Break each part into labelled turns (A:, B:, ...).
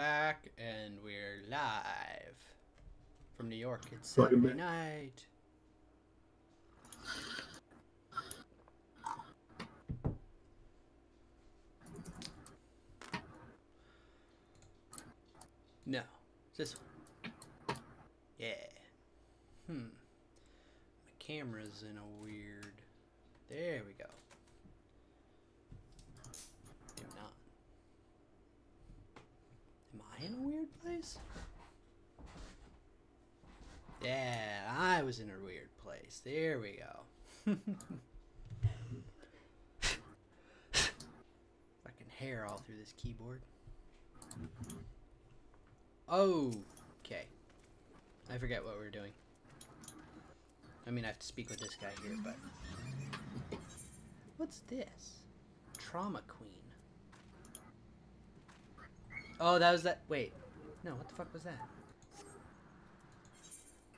A: back, and we're live from New York. It's
B: Welcome
A: Saturday
B: back.
A: night. No, this one. Yeah. Hmm. My camera's in a weird. There we go. Maybe not. Am I in a weird place? Yeah, I was in a weird place. There we go. Fucking hair all through this keyboard. Oh, okay. I forget what we're doing. I mean, I have to speak with this guy here, but. What's this? Trauma Queen. Oh, that was that. Wait. No, what the fuck was that?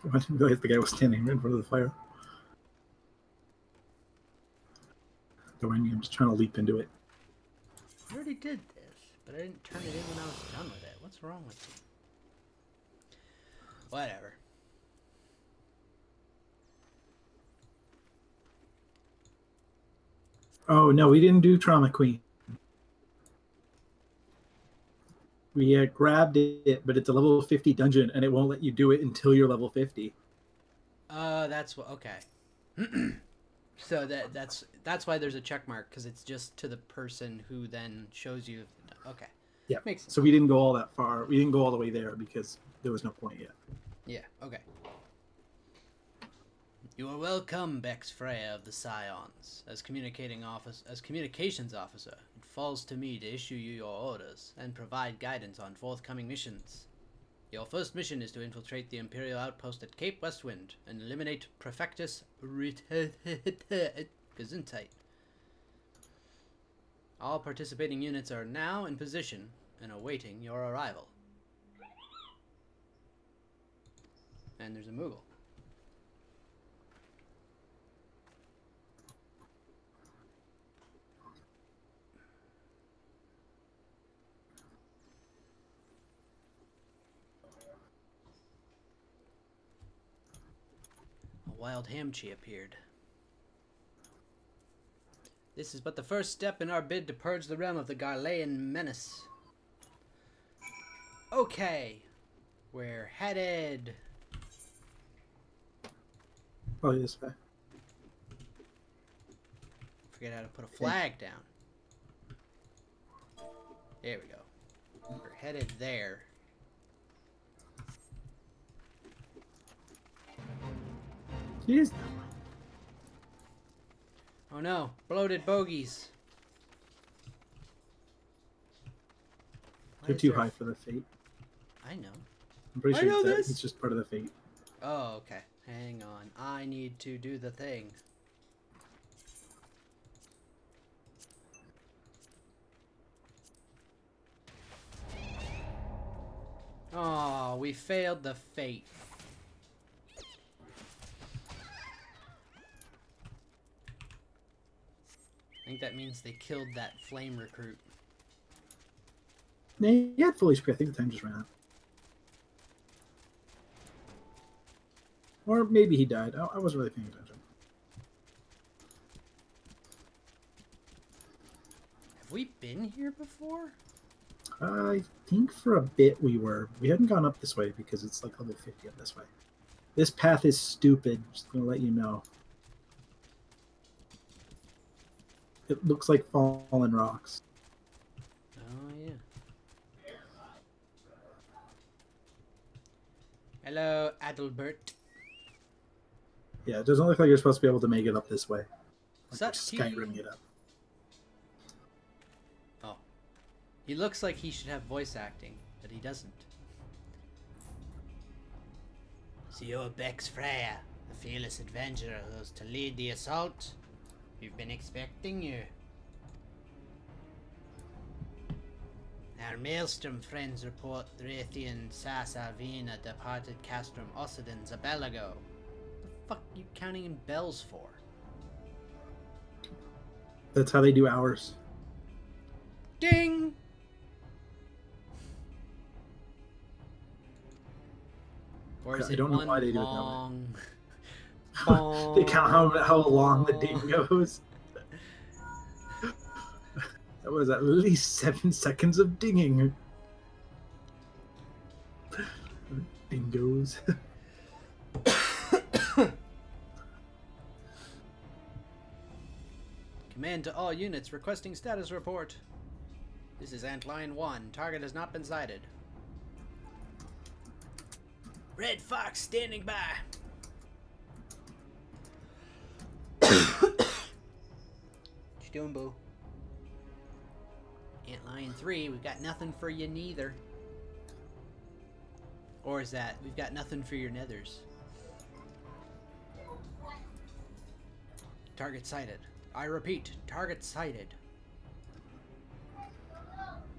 B: I didn't realize the guy was standing right in front of the fire. The one I'm just trying to leap into it.
A: I already did this, but I didn't turn it in when I was done with it. What's wrong with you? Whatever.
B: Oh no, we didn't do Trauma Queen. We uh, grabbed it, but it's a level 50 dungeon, and it won't let you do it until you're level 50.
A: Uh, that's what. Okay. so that that's that's why there's a check mark because it's just to the person who then shows you. Okay.
B: Yeah.
A: Makes sense.
B: So we didn't go all that far. We didn't go all the way there because there was no point yet.
A: Yeah. Okay. You are welcome, Bex Freya of the Scions. As communicating office, as communications officer, falls to me to issue you your orders and provide guidance on forthcoming missions. Your first mission is to infiltrate the Imperial outpost at Cape Westwind and eliminate Prefectus Gesundheit. All participating units are now in position and awaiting your arrival. And there's a Moogle. Wild Hamchi appeared. This is but the first step in our bid to purge the realm of the Garlean menace. Okay, we're headed.
B: Oh, yes, way.
A: Forget how to put a flag down. There we go. We're headed there.
B: Jeez.
A: Oh no, bloated bogies. Why
B: They're too
A: there
B: high for the fate.
A: I know.
B: I'm pretty
A: I
B: sure
A: know
B: that
A: this.
B: it's just part of the fate.
A: Oh, okay. Hang on. I need to do the thing. Oh, we failed the fate. Think that means they killed that flame recruit.
B: Yeah, he had full HP. I think the time just ran out. Or maybe he died. I, I wasn't really paying attention.
A: Have we been here before?
B: I think for a bit we were. We hadn't gone up this way because it's like level 50 up this way. This path is stupid. Just gonna let you know. It looks like fallen rocks.
A: Oh yeah. Hello, Adalbert.
B: Yeah, it doesn't look like you're supposed to be able to make it up this way. Like
A: Such
B: you're it up.
A: Oh. He looks like he should have voice acting, but he doesn't. So you're Bex Freya, the fearless adventurer who's to lead the assault? We've been expecting you. Our Maelstrom friends report Thracian Sasavina departed Castrum Ossidon Zabelago. The fuck you counting in bells for?
B: That's how they do ours.
A: Ding! Or is
B: I
A: it
B: don't
A: one know
B: why they long... it that way they count how how long the ding goes. that was at least seven seconds of dinging. Dingoes.
A: Command to all units requesting status report. This is Antlion 1. Target has not been sighted. Red Fox standing by. You doing, boo? Antlion 3, we've got nothing for you neither. Or is that, we've got nothing for your nethers. Target sighted. I repeat, target sighted.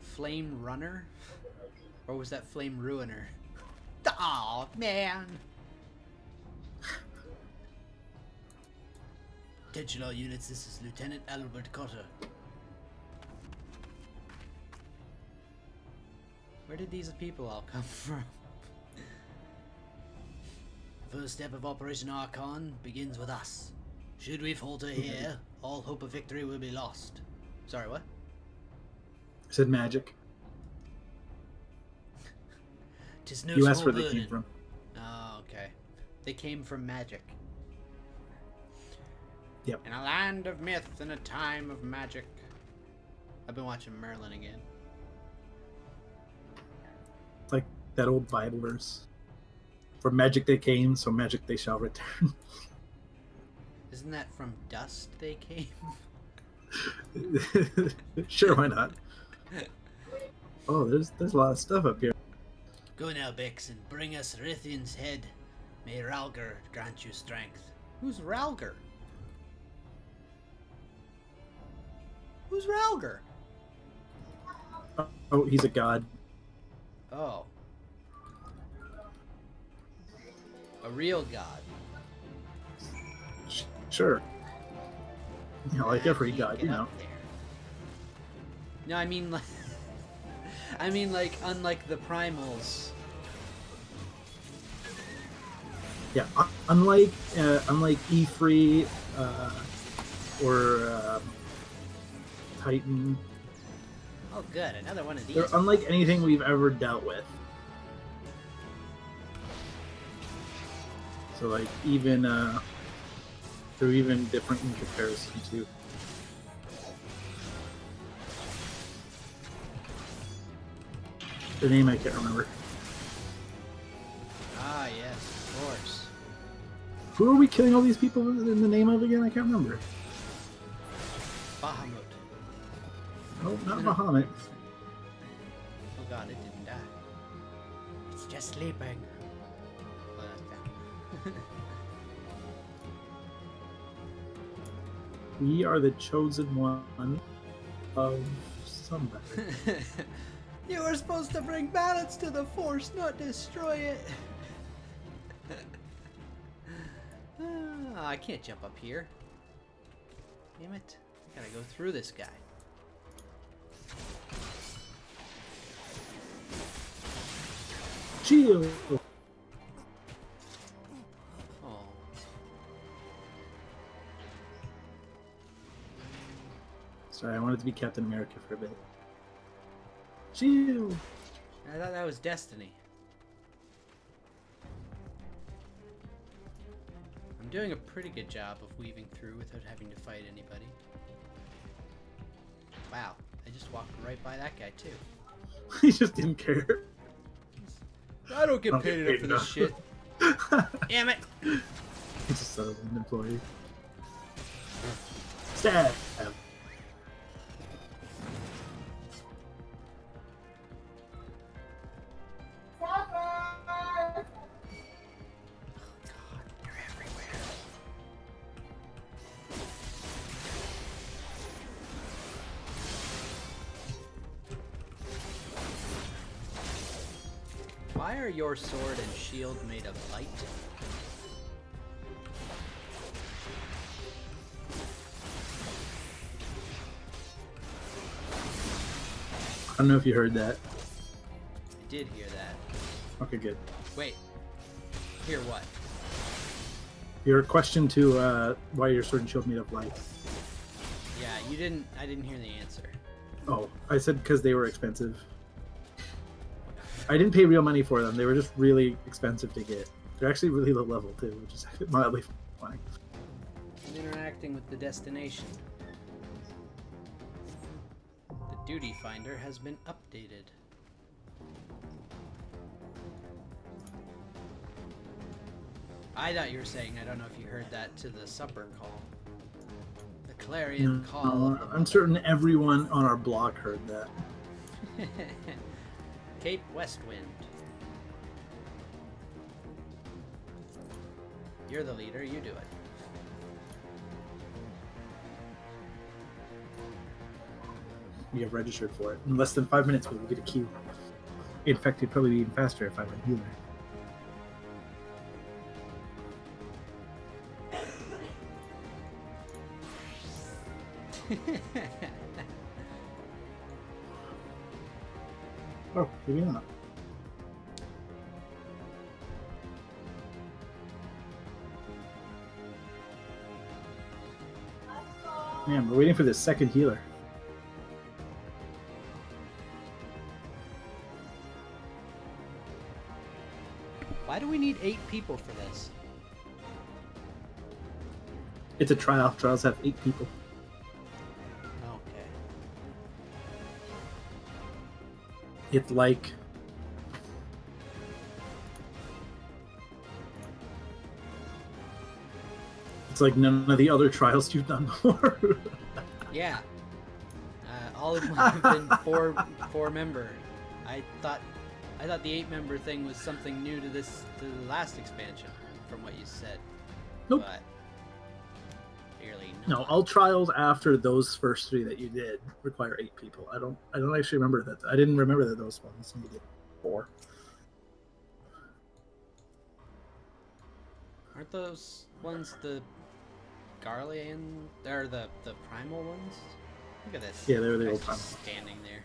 A: Flame Runner? Or was that Flame Ruiner? Oh man! Attention all units, this is Lieutenant Albert Cotter. Where did these people all come from? First step of Operation Archon begins with us. Should we falter here, all hope of victory will be lost. Sorry, what?
B: I said magic.
A: Tis no
B: You asked
A: small
B: where they came from.
A: Oh, okay. They came from magic.
B: Yep.
A: In a land of myth and a time of magic. I've been watching Merlin again.
B: It's like that old Bible verse. For magic they came, so magic they shall return.
A: Isn't that from dust they came?
B: sure, why not? Oh, there's there's a lot of stuff up here.
A: Go now, Bix, and bring us Rithian's head. May Rhalgr grant you strength. Who's Rhalgr? Who's Rhalgr?
B: Oh, he's a god.
A: Oh. A real god.
B: Sure. You know, like every god, you know.
A: No, I mean like I mean like unlike the primals.
B: Yeah, unlike uh, unlike Ifrit uh, or um, Titan,
A: Oh good, another one of these.
B: they're unlike anything we've ever dealt with. So like even uh, they're even different in comparison to. The name I can't remember.
A: ah yes, of course.
B: Who are we killing all these people in the name of again? I can't remember.
A: Bahamut.
B: No, not Bahamut.
A: Oh god, it didn't die. It's just sleeping. Oh, that's down.
B: We are the chosen one of somebody.
A: you were supposed to bring balance to the force, not destroy it. Ah, I can't jump up here. Damn it. I gotta go through this guy.
B: Shield.
A: Oh.
B: Sorry, I wanted to be Captain America for a bit. Shield.
A: I thought that was Destiny. I'm doing a pretty good job of weaving through without having to fight anybody. Wow, I just walked right by that guy too.
B: he just didn't care.
A: I don't get paid
B: get
A: enough for this shit. Damn it!
B: He's a Sutherland employee. Stab.
A: Your sword and shield made of light?
B: I don't know if you heard that.
A: I did hear that.
B: Okay, good.
A: Wait. Hear what?
B: Your question to uh, why your sword and shield made of light.
A: Yeah, you didn't. I didn't hear the answer.
B: Oh, I said because they were expensive. I didn't pay real money for them. They were just really expensive to get. They're actually really low level too, which is mildly funny.
A: I'm interacting with the destination. The duty finder has been updated. I thought you were saying, I don't know if you heard that to the supper call. The clarion call.
B: Uh,
A: of the
B: I'm certain everyone on our block heard that.
A: Cape Westwind. You're the leader, you do it.
B: We have registered for it. In less than five minutes, we will get a queue. In fact, it'd probably be even faster if I went healer. Oh, maybe not. Man, we're waiting for the second healer.
A: Why do we need eight people for this?
B: It's a trial. Trials have eight people. It's like it's like none of the other trials you've done before.
A: Yeah. Uh, all of them have been four four member. I thought I thought the eight member thing was something new to this to the last expansion, from what you said.
B: Nope.
A: But
B: no, all trials after those first three that you did require eight people. I don't. I don't actually remember that. I didn't remember that those ones needed four.
A: Aren't those ones the Garlean or the the primal ones? Look at this.
B: Yeah, they were the old primal.
A: standing there.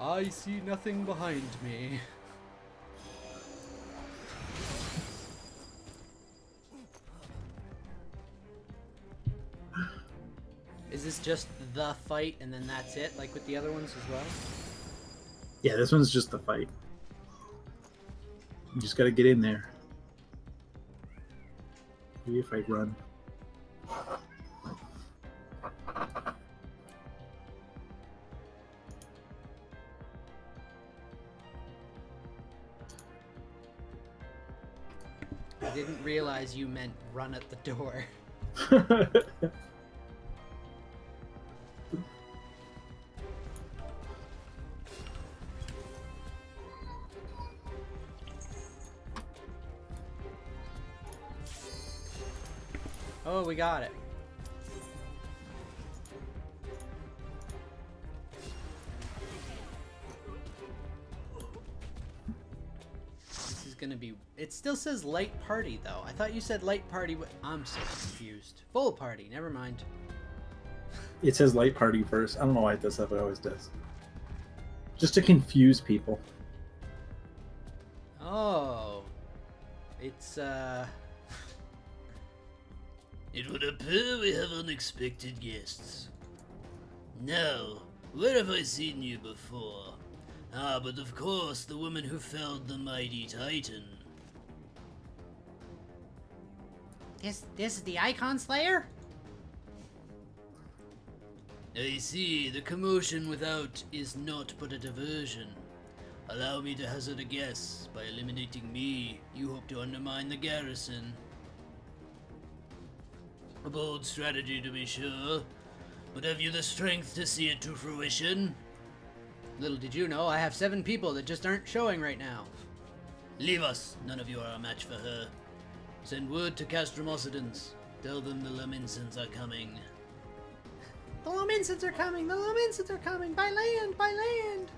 A: I see nothing behind me. Is this just the fight and then that's it, like with the other ones as well?
B: Yeah, this one's just the fight. You just gotta get in there. Maybe if I run.
A: I didn't realize you meant run at the door. Oh, we got it. This is gonna be. It still says light party though. I thought you said light party. I'm so confused. Full party. Never mind.
B: it says light party first. I don't know why it does that, but it always does. Just to confuse people.
A: Oh, it's uh.
C: It would appear we have unexpected guests. Now, where have I seen you before? Ah, but of course, the woman who felled the mighty Titan.
A: This this is the Eikon Slayer.
C: I see, the commotion without is not but a diversion. Allow me to hazard a guess. By eliminating me, you hope to undermine the garrison. A bold strategy, to be sure. But have you the strength to see it to fruition?
A: Little did you know, I have seven people that just aren't showing right now.
C: Leave us. None of you are a match for her. Send word to Castrum Occidens. Tell them the Lominsans are coming.
A: The Lominsans are coming. The Lominsans are coming by land. By land.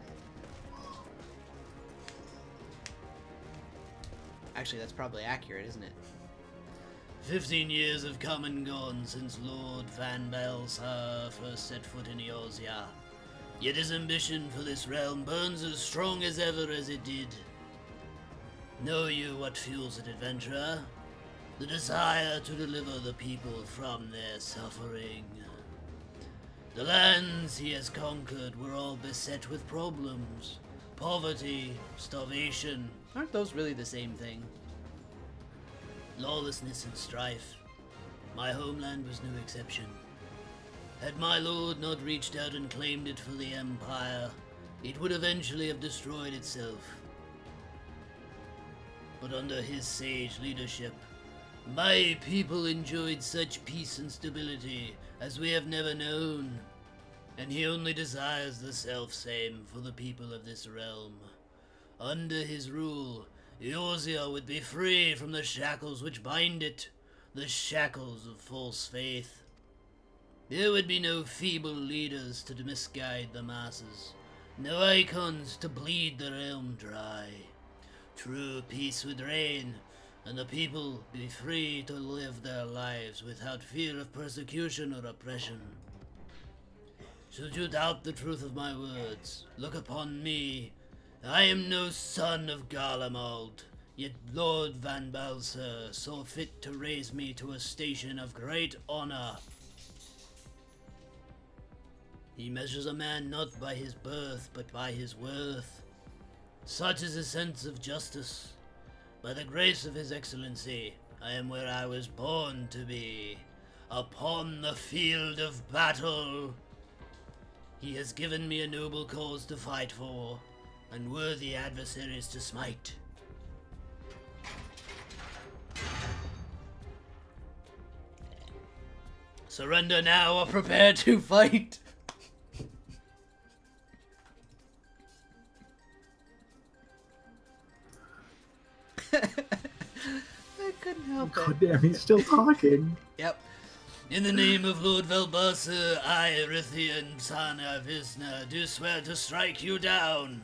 A: Actually, that's probably accurate, isn't it?
C: Fifteen years have come and gone since Lord Van Baelsar first set foot in Eorzea. Yet his ambition for this realm burns as strong as ever as it did.
A: Know you what fuels an adventurer? The desire to deliver the people from their suffering. The lands he has conquered were all beset with problems poverty, starvation,
D: Aren't those really the same thing?
A: Lawlessness, and strife. My homeland was no exception. Had my lord not reached out and claimed it for the Empire, it would eventually have destroyed itself. But under his sage leadership, my people enjoyed such peace and stability as we have never known, and he only desires the self same for the people of this realm. Under his rule, Eorzea would be free from the shackles which bind it, the shackles of false faith. There would be no feeble leaders to misguide the masses, no eikons to bleed the realm dry. True peace would reign, and the people be free to live their lives without fear of persecution or oppression. Should you doubt the truth of my words, look upon me. I am no son of Garlemald, yet Lord Van Baelsar saw fit to raise me to a station of great honor. He measures a man not by his birth, but by his worth. Such is his sense of justice. By the grace of his excellency, I am where I was born to be, upon the field of battle. He has given me a noble cause to fight for, and worthy adversaries to smite. Surrender now or prepare to fight.
D: I couldn't help
B: God
D: it.
B: damn, he's still talking.
D: Yep.
A: In the name of Lord Velbasa, I, Erithian Sana Visna, do swear to strike you down.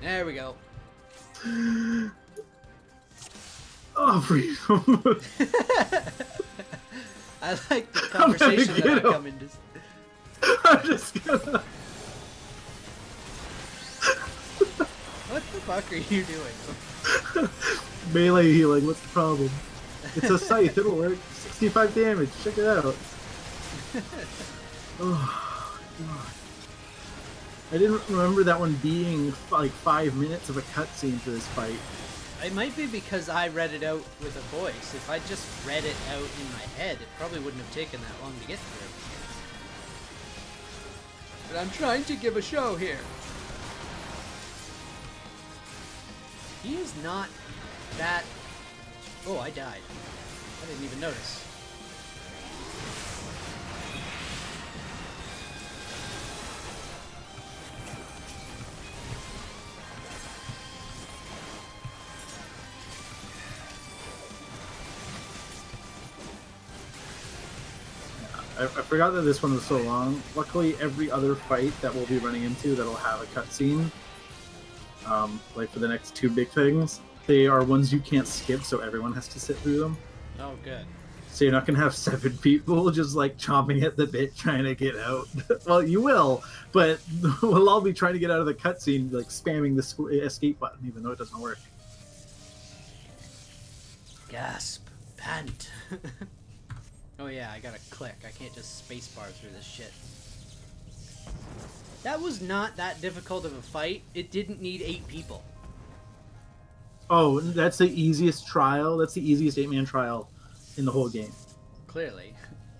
D: There we go.
B: Oh, freedom.
D: I like the
B: I'm
D: conversation
B: get
D: that. I'm coming to.
B: I'm just gonna.
D: What the fuck are you doing?
B: Melee healing, what's the problem? It's a scythe, it'll work. 65 damage, check it out. Oh, God. I didn't remember that one being like five minutes of a cutscene for this fight.
D: It might be because I read it out with a voice. If I just read it out in my head, it probably wouldn't have taken that long to get through. But I'm trying to give a show here. He is not that. Oh, I died. I didn't even notice.
B: I, I forgot that this one was so long. Luckily, every other fight that we'll be running into that'll have a cutscene, um, like for the next two big things, they are ones you can't skip, so everyone has to sit through them.
D: Oh, good.
B: So you're not gonna have seven people just like chomping at the bit trying to get out. well, you will, but we'll all be trying to get out of the cutscene, like spamming the escape button, even though it doesn't work.
D: Gasp. Pant. Oh yeah, I gotta click. I can't just spacebar through this shit. That was not that difficult of a fight. It didn't need eight people.
B: Oh, that's the easiest trial. That's the easiest eight-man trial in the whole game.
D: Clearly.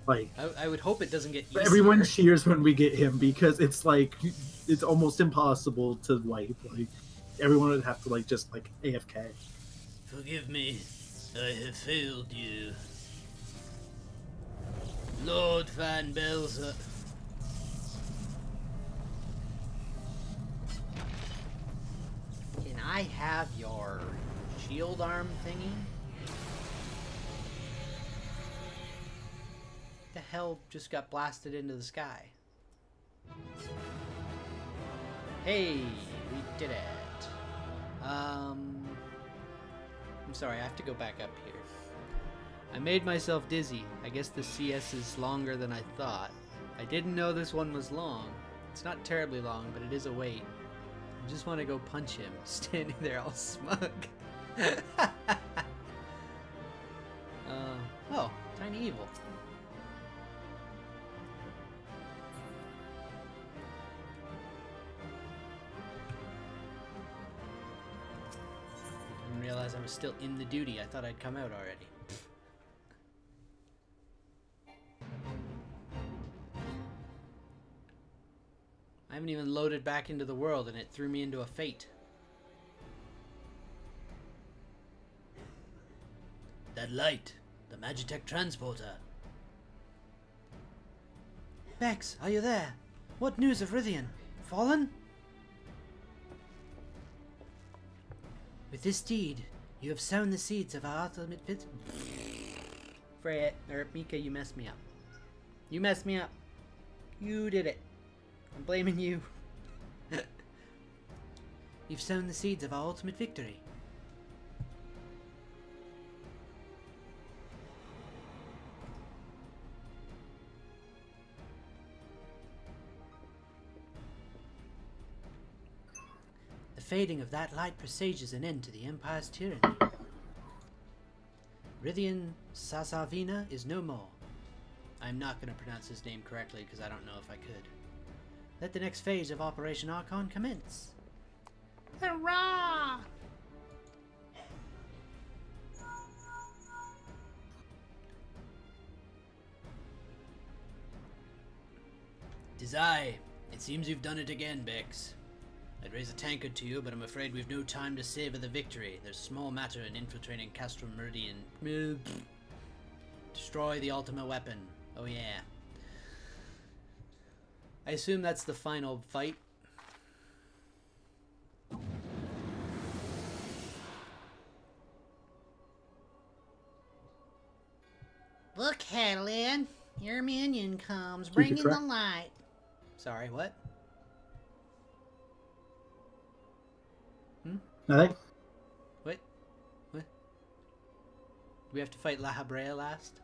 B: Like
D: I, I would hope it doesn't get easier.
B: everyone cheers when we get him because it's like it's almost impossible to wipe. Like everyone would have to like just like AFK.
A: Forgive me, I have failed you. Lord Van Baelsar.
D: Can I have your shield arm thingy? The hell just got blasted into the sky? Hey, we did it. Um, I'm sorry, I have to go back up here. I made myself dizzy. I guess the CS is longer than I thought. I didn't know this one was long. It's not terribly long, but it is a wait.
A: I just want to go punch him, standing there all smug. uh, oh, tiny evil. I Didn't realize I was still in the duty. I thought I'd come out already. Haven't even loaded back into the world and it threw me into a fate.
C: That light, the Magitech transporter.
A: Bex, are you there? What news of Rithian? Fallen? With this deed, you have sown the seeds of our ultimate fit. Freya, or Mika, you messed me up. You messed me up. You did it. I'm blaming you. You've sown the seeds of our ultimate victory. The fading of that light presages an end to the Empire's tyranny. Rithian Sasavina is no more. I'm not going to pronounce his name correctly because I don't know if I could. Let the next phase of Operation Archon commence. Hurrah!
C: Tis I. It seems you've done it again, Bex. I'd raise a tankard to you, but I'm afraid we've no time to savor the victory. There's small matter in infiltrating Castro Meridian.
A: Destroy the ultimate weapon. Oh yeah. I assume that's the final fight.
E: Look, Hydaelyn, your minion comes, bringing the light.
A: Sorry, what? Hmm?
B: Nothing.
A: What? What? We have to fight Lahabrea last?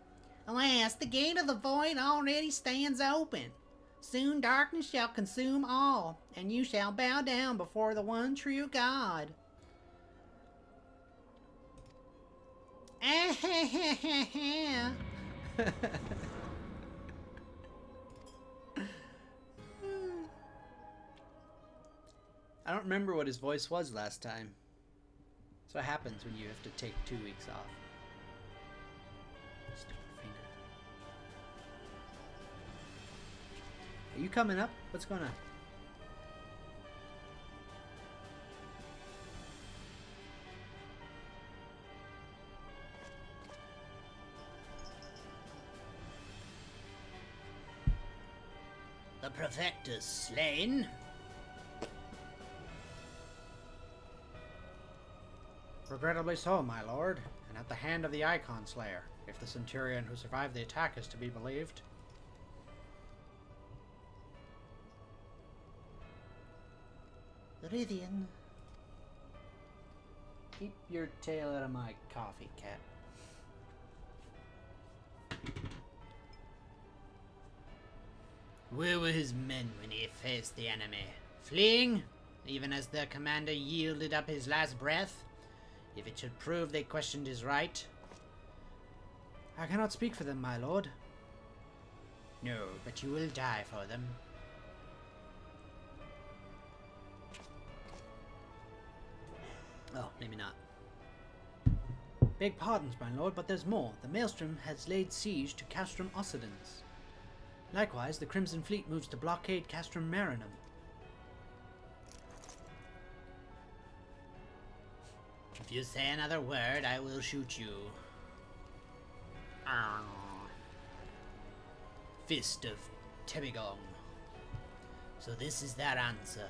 E: Alas, the gate of the void already stands open. Soon darkness shall consume all, and you shall bow down before the one true God.
A: I don't remember what his voice was last time. That's what happens when you have to take two weeks off. Are you coming up? What's going on?
C: The Prefectus slain.
A: Regrettably so, my lord, and at the hand of the Eikon Slayer, if the Centurion who survived the attack is to be believed.
E: Rithian,
A: Keep your tail out of my coffee, cat.
C: Where were his men when he faced the enemy? Fleeing? Even as their commander yielded up his last breath? If it should prove they questioned his right?
A: I cannot speak for them, my lord.
C: No, but you will die for them.
A: Oh, maybe not. Beg pardons, my lord, but there's more. The Maelstrom has laid siege to Castrum Occidens. Likewise, the Crimson Fleet moves to blockade Castrum Marinum.
C: If you say another word, I will shoot you. Fist of Tebigong. So this is that answer.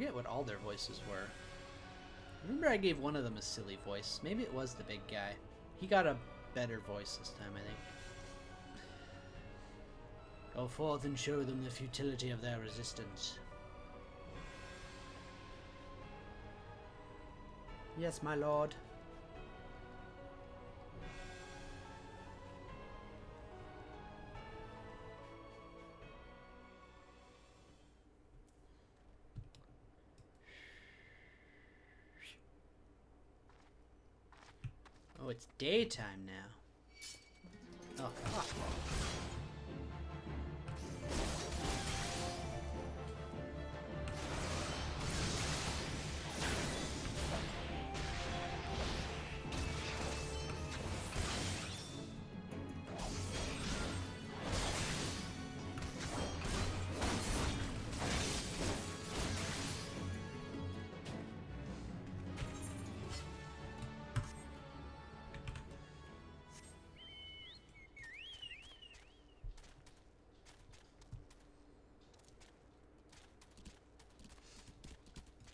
A: Forget what all their voices were. Remember I gave one of them a silly voice. Maybe it was the big guy. He got a better voice this time, I think.
C: Go forth and show them the futility of their resistance.
A: Yes, my lord. It's daytime now. Oh.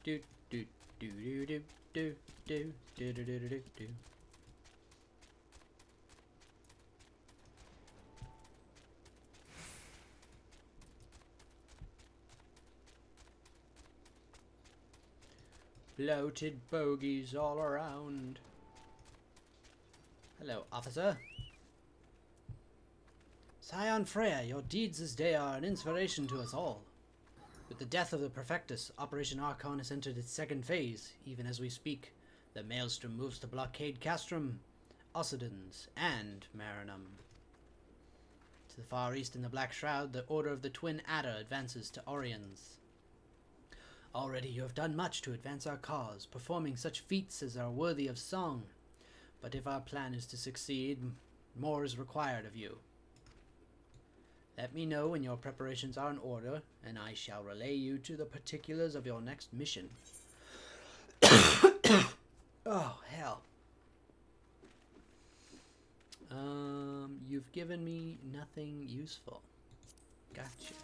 A: Do do do do do do do do do do do do. Bloated bogies all around. Hello, officer. Scion Freya, your deeds this day are an inspiration to us all. With the death of the Perfectus, Operation Archon has entered its second phase. Even as we speak, the Maelstrom moves to blockade Castrum, Occidens, and Marinum. To the far east in the Black Shroud, the Order of the Twin Adder advances to Oriens. Already you have done much to advance our cause, performing such feats as are worthy of song. But if our plan is to succeed, more is required of you. Let me know when your preparations are in order, and I shall relay you to the particulars of your next mission. oh, hell. Um, you've given me nothing useful. Gotcha.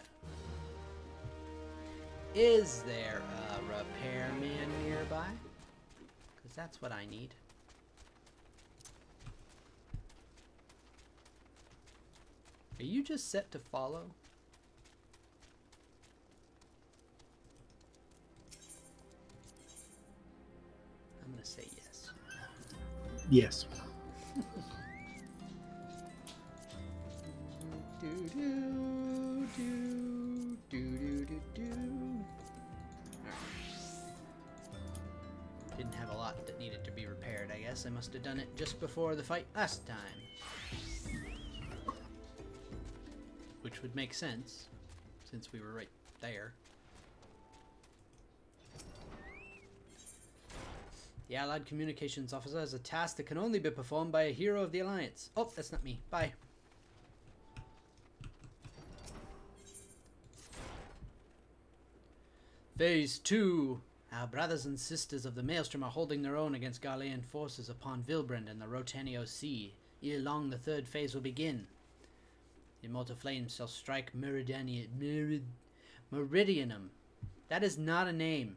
A: Is there a repairman nearby? Because that's what I need. Are you just set to follow? I'm gonna say yes.
B: Yes.
A: Do do do do do do do. Didn't have a lot that needed to be repaired, I guess. I must have done it just before the fight last time. Which would make sense, since we were right there. The Allied Communications Officer has a task that can only be performed by a hero of the Alliance. Oh, that's not me. Bye. Phase 2. Our brothers and sisters of the Maelstrom are holding their own against Garlean forces upon Vylbrand and the Rhotano Sea. Ere long, the third phase will begin. The immortal flames shall strike Meridani- Merid- Meridianum. That is not a name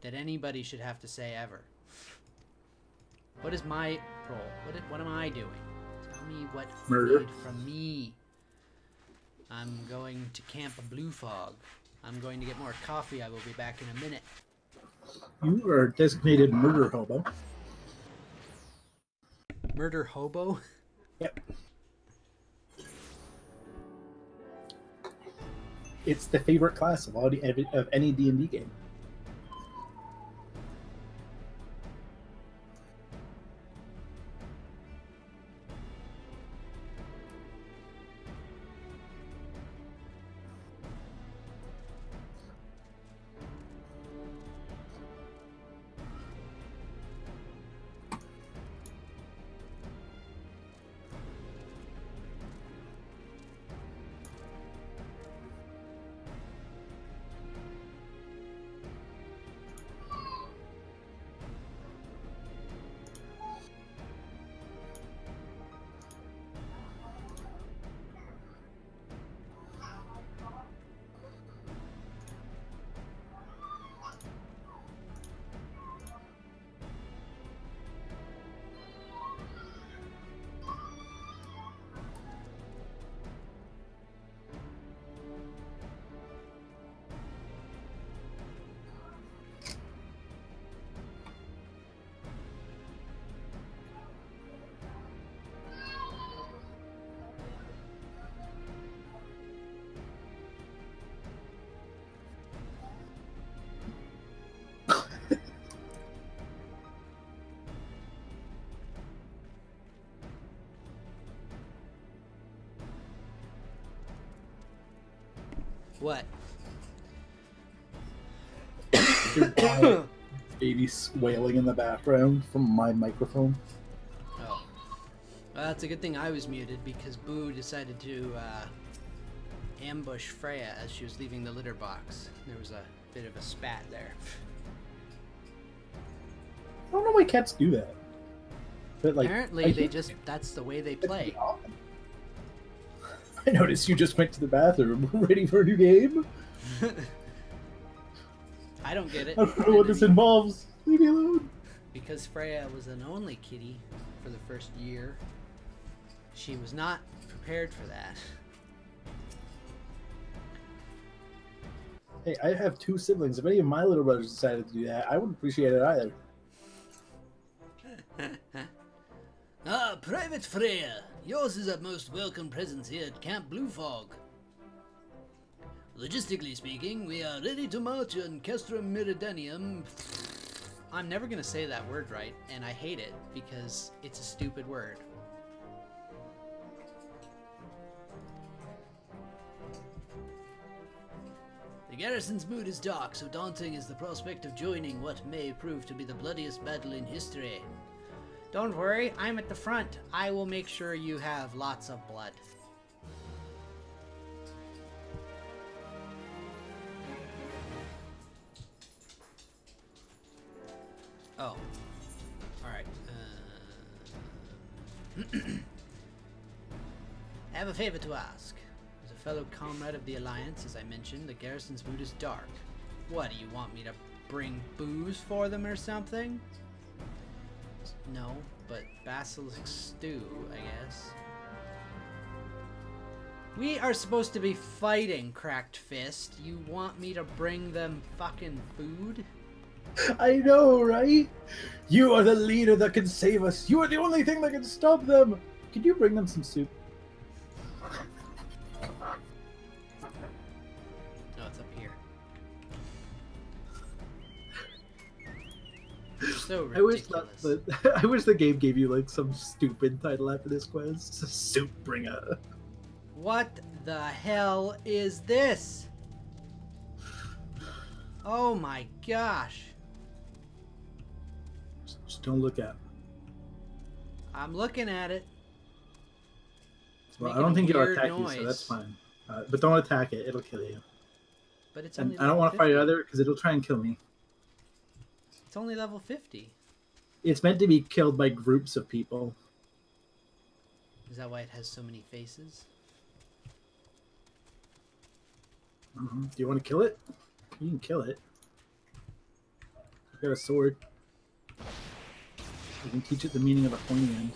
A: that anybody should have to say ever. What is my role? What, what am I doing? Tell me what you
B: Murder.
A: need from me. I'm going to Camp Blue Fog. I'm going to get more coffee. I will be back in a minute.
B: You are designated murder hobo.
A: Murder hobo?
B: Yep. It's the favorite class of all the, of any D and D game.
A: What?
B: Baby wailing in the background from my microphone.
A: Oh. Well, that's a good thing I was muted because Boo decided to uh, ambush Freya as she was leaving the litter box. There was a bit of a spat there.
B: I don't know why cats do that. But like,
A: Apparently, they just, that's the way they play.
B: I noticed you just went to the bathroom, ready for a new game.
A: I don't get it.
B: I don't know what this involves. Leave me alone.
A: Because Freya was an only kitty for the first year, she was not prepared for that.
B: Hey, I have two siblings. If any of my little brothers decided to do that, I wouldn't appreciate it either.
C: Ah, Private Freya, yours is a most welcome presence here at Camp Blue Fog. Logistically speaking, we are ready to march on Castrum Meridanium.
A: I'm never gonna say that word right, and I hate it because it's a stupid word.
C: The garrison's mood is dark, so daunting is the prospect of joining what may prove to be the bloodiest battle in history.
A: Don't worry, I'm at the front. I will make sure you have lots of blood. Oh. Alright. Uh... I have a favor to ask. As a fellow comrade of the Alliance, as I mentioned, the garrison's mood is dark. What, do you want me to bring booze for them or something? No, but basilisk stew, I guess. We are supposed to be fighting, Cracked Fist. You want me to bring them fucking food?
B: I know, right? You are the leader that can save us. You are the only thing that can stop them. Could you bring them some soup?
A: So
B: I wish that the, I wish the game gave you like some stupid title after this quest. Soup bringer.
A: What the hell is this? Oh my gosh.
B: Just don't look at. it.
A: I'm looking at it. It's
B: Well, I don't think it'll attack you, so that's fine. Uh, but don't attack it; it'll kill you.
A: But it's
B: And I don't want to fight it either because it'll try and kill me.
A: It's only level 50.
B: It's meant to be killed by groups of people.
A: Is that why it has so many faces?
B: Mhm. Do you want to kill it? You can kill it. I've got a sword. You can teach it the meaning of a pointy end.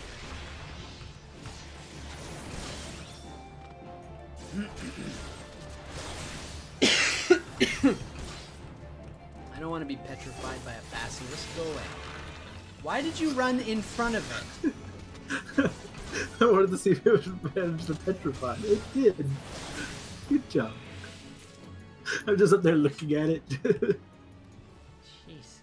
A: I don't want to be petrified by a basilisk. Go away. Why did you run in front of it?
B: I wanted to see if it would manage to petrify. It did. Good job. I'm just up there looking at it.
A: Jesus.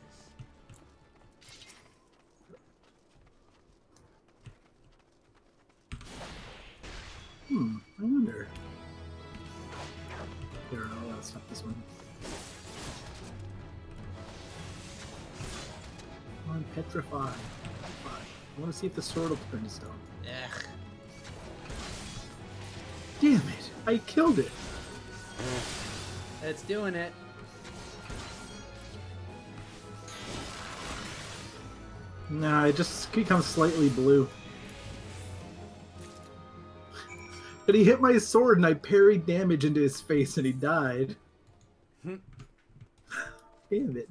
B: hmm, I wonder. Here, that's not this one. Come on, petrify. Petrify. I want to see if the sword will turn to stone.
A: Ugh.
B: Damn it! I killed it!
A: It's doing it.
B: Nah, it just becomes slightly blue. But he hit my sword and I parried damage into his face and he died. Damn it.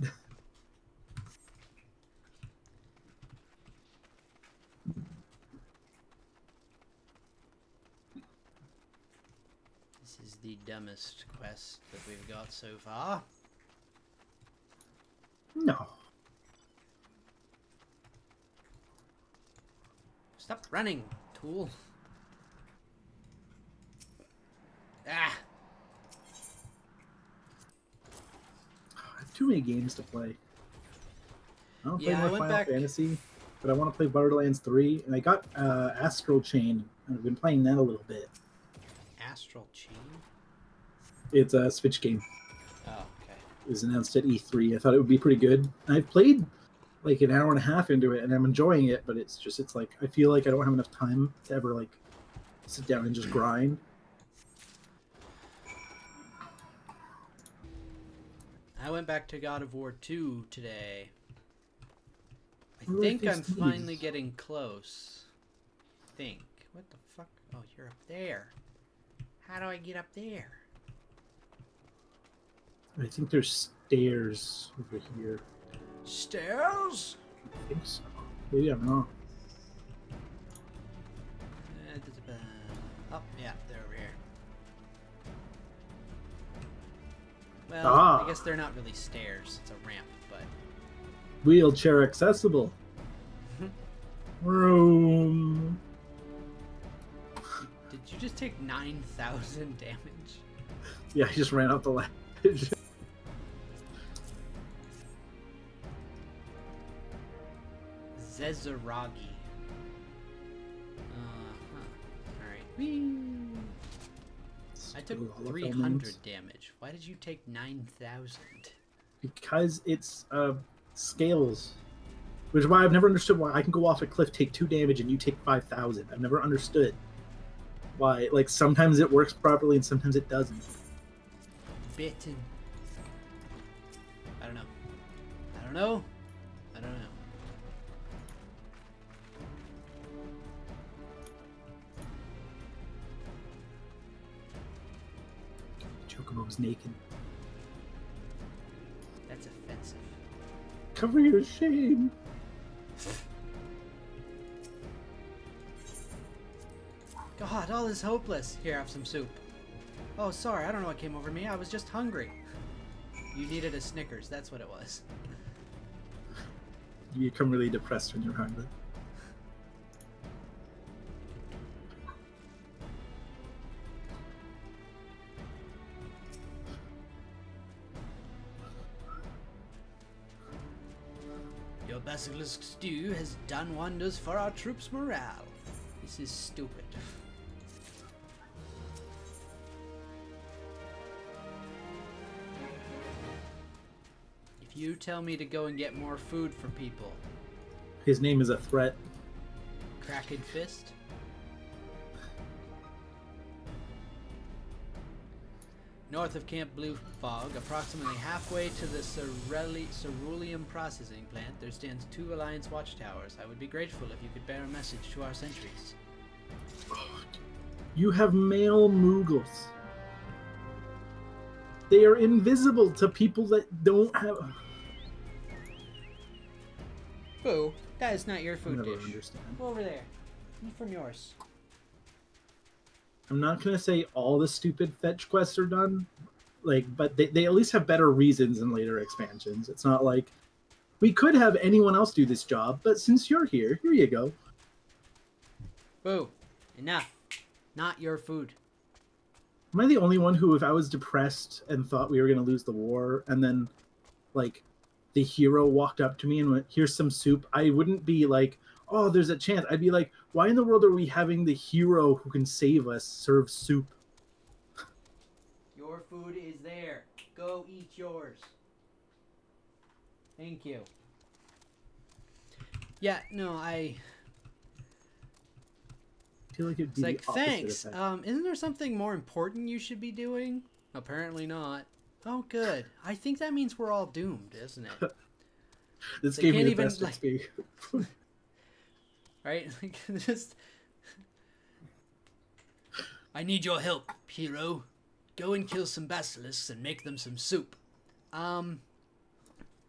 A: This is the dumbest quest that we've got so far.
B: No.
A: Stop running, tool. Ah!
B: I have too many games to play. I don't
A: Yeah,
B: play more Final
A: back-
B: Fantasy, but I want to play Borderlands 3, and I got uh, Astral Chain, and I've been playing that a little bit.
A: Astral Chain?
B: It's a Switch game.
A: Oh, okay.
B: It was announced at E3. I thought it would be pretty good. I've played like an hour and a half into it, and I'm enjoying it. But it's just, it's like I feel like I don't have enough time to ever like sit down and just grind.
A: I went back to God of War 2 today. I
B: Where
A: think I'm finally getting close. think. What the fuck? Oh, you're up there.
E: How do I get up there?
B: I think there's stairs over here.
A: Stairs?
B: I think so. Maybe I'm wrong.
A: Da- da. Oh, yeah, they're over here. Well,
B: Ah.
A: I guess they're not really stairs. It's a ramp, but
B: Wheelchair accessible. Room.
A: did you just take 9,000 damage?
B: Yeah, I just ran up the ledge.
A: Zezaragi. Uh-huh. Alright. I took
B: All of them
A: 300 damage. Why did you take 9,000?
B: because it's uh, scales, which is why I've never understood why I can go off a cliff, take two damage, and you take five thousand. I've never understood why. Like sometimes it works properly and sometimes it doesn't.
A: Bitten. I don't know. I don't know.
B: Chocobo's naked.
A: That's offensive.
B: Cover your shame.
A: God, all is hopeless. Here, have some soup. Oh, sorry, I don't know what came over me. I was just hungry. You needed a Snickers, that's what it was.
B: You become really depressed when you're hungry.
A: Basilisk stew has done wonders for our troops' morale. This is stupid. If you tell me to go and get more food for people,
B: His name is a threat.
A: Kraken Fist? North of Camp Blue Fog, approximately halfway to the Cereli- Ceruleum processing plant, there stands two Alliance watchtowers. I would be grateful if you could bear a message to our sentries.
B: You have male Moogles. They are invisible to people that don't have.
A: Boo, that is not your food
B: never
A: dish.
B: understand.
A: Go over there. Eat from yours.
B: I'm not gonna say all the stupid fetch quests are done, like, but they, they at least have better reasons in later expansions. It's not like we could have anyone else do this job, but since you're here, here you go.
A: Boo, enough. Not your food.
B: Am I the only one who, if I was depressed and thought we were gonna lose the war, and then like the hero walked up to me and went, "Here's some soup," I wouldn't be like, "Oh, there's a chance." I'd be like, "Why in the world are we having the hero who can save us serve soup?"
A: Your food is there. Go eat yours. Thank you. Yeah, no, I.
B: I feel like it'd
A: It's like,
B: the
A: thanks. Um, isn't there something more important you should be doing? Apparently not. Oh, good. I think that means we're all doomed, isn't it?
B: this
A: they
B: gave me the
A: even,
B: best
A: like-
B: experience.
A: right? Like, just. I need your help, hero. Go and kill some basilisks and make them some soup. Um.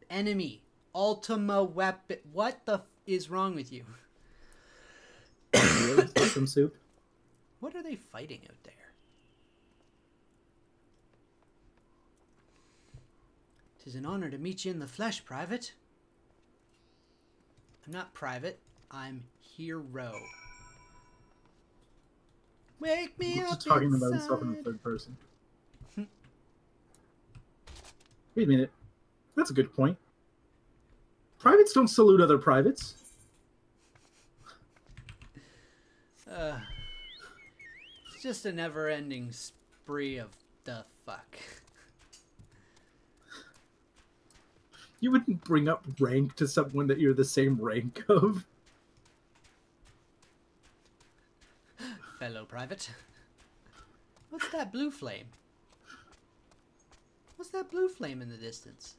A: Enemy. Ultima weapon. What the f- is wrong with you?
B: Some soup.
A: What are they fighting out there? Tis an honor to meet you in the flesh, Private. I'm not Private. I'm Hero. Wake me
B: He's
A: up
B: just talking about himself in the third person. Wait a minute. That's a good point. Privates don't salute other privates.
A: Uh, it's just a never-ending spree of The fuck?
B: You wouldn't bring up rank to someone that you're the same rank of.
A: Fellow private. What's that blue flame? What's that blue flame in the distance?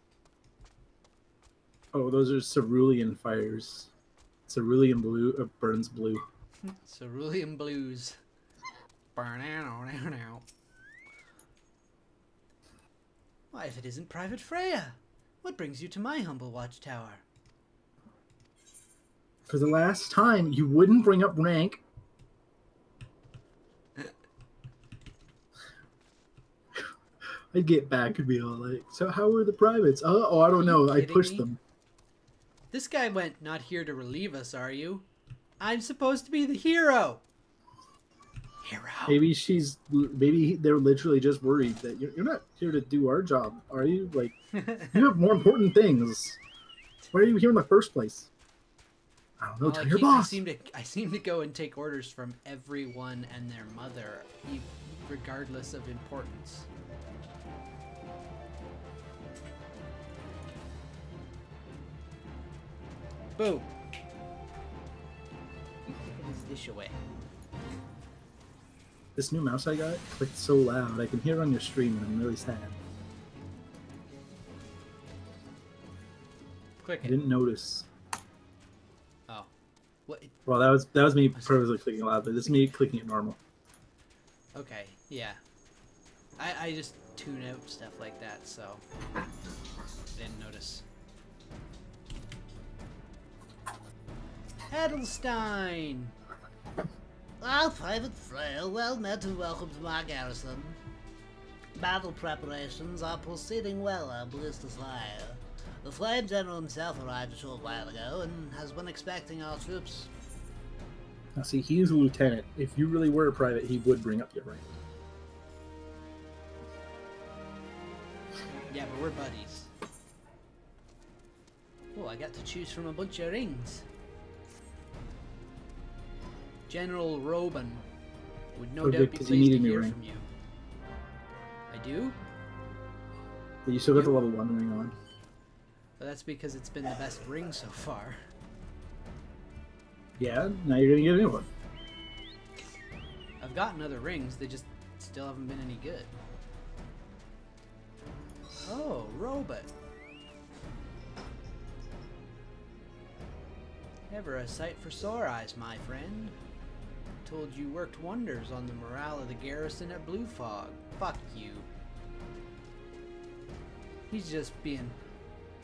B: Oh, those are cerulean fires. Cerulean blue uh, burns blue.
A: Cerulean blues. Burn out now. Why, if it isn't Private Freya? What brings you to my humble watchtower?
B: Because the last time you wouldn't bring up rank. I'd get back and be all like, "So how were the privates?" Oh, oh I don't know. I pushed
A: me?
B: them.
A: This guy went, not here to relieve us, are you? I'm supposed to be the hero! Hero!
B: Maybe she's. Maybe they're literally just worried that you're, you're not here to do our job, are you? Like, you have more important things. Why are you here in the first place? I don't know.
A: Well,
B: tell
A: I
B: your
A: keep- I seem to I seem to go and take orders from everyone and their mother, regardless of importance. Boom. Put his dish away.
B: This new mouse I got clicked so loud. I can hear it on your stream, and I'm really sad.
A: Click
B: I didn't notice.
A: Oh. What?
B: Well, that was that was me purposely clicking loud, but this is me clicking it normal.
A: Okay. Yeah. I I just tune out stuff like that, so I didn't notice. Edelstein.
C: Ah, Private Freya, well met and welcome to my garrison. Battle preparations are proceeding well I on Ballista's Lair. The Flame General himself arrived a short while ago and has been expecting our troops.
B: Now, see, he's a lieutenant. If you really were a private, he would bring up your rank.
A: Yeah, but we're buddies. Oh, I got to choose from a bunch of rings. General Raubahn would no doubt be pleased to
B: need a new
A: hear
B: ring.
A: from you. I do?
B: But you still got the level one ring on.
A: But that's because it's been the best ring so far.
B: Yeah, now you're gonna get a new one.
A: I've gotten other rings, they just still haven't been any good. Oh, Raubahn. Ever a sight for sore eyes, my friend. Told you worked wonders on the morale of the garrison at Blue Fog. Fuck you. He's just being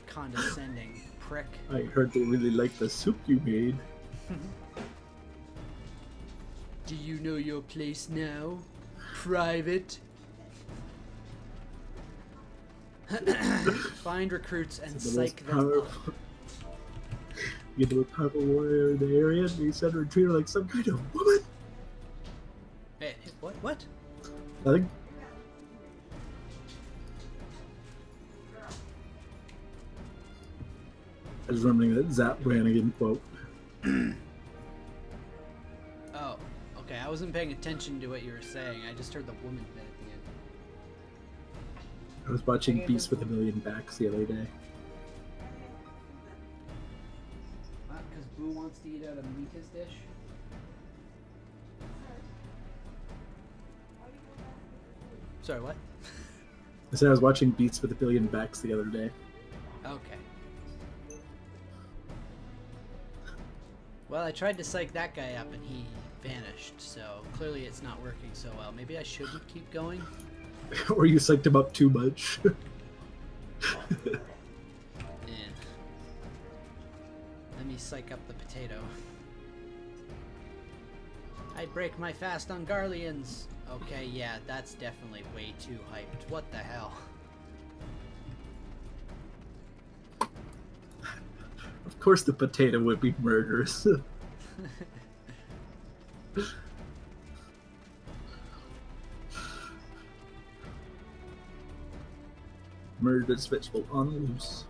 A: condescending, prick.
B: I heard they really liked the soup you made.
A: Do you know your place now? Private? Find recruits and
B: The
A: psych them up.
B: You're the most powerful warrior in the area, and you said her and treat her like some kind of woman.
A: What? What?
B: Nothing. I was remembering that Zap Brannigan quote.
A: Oh, okay. I wasn't paying attention to what you were saying. I just heard the woman bit at the end.
B: I was watching Beast with a Million Backs the other day.
A: What? Because Boo wants to eat out of Mika's dish? Sorry, what?
B: I said I was watching Beast with a Billion Backs the other day.
A: Okay. Well, I tried to psych that guy up and he vanished, so clearly it's not working so well. Maybe I shouldn't keep going?
B: or you psyched him up too much.
A: Eh. Let me psych up the potato. I break my fast on Garleans. Okay, yeah, that's definitely way too hyped. What the hell?
B: of course, the potato would be murderous. Murderous vegetable on loose.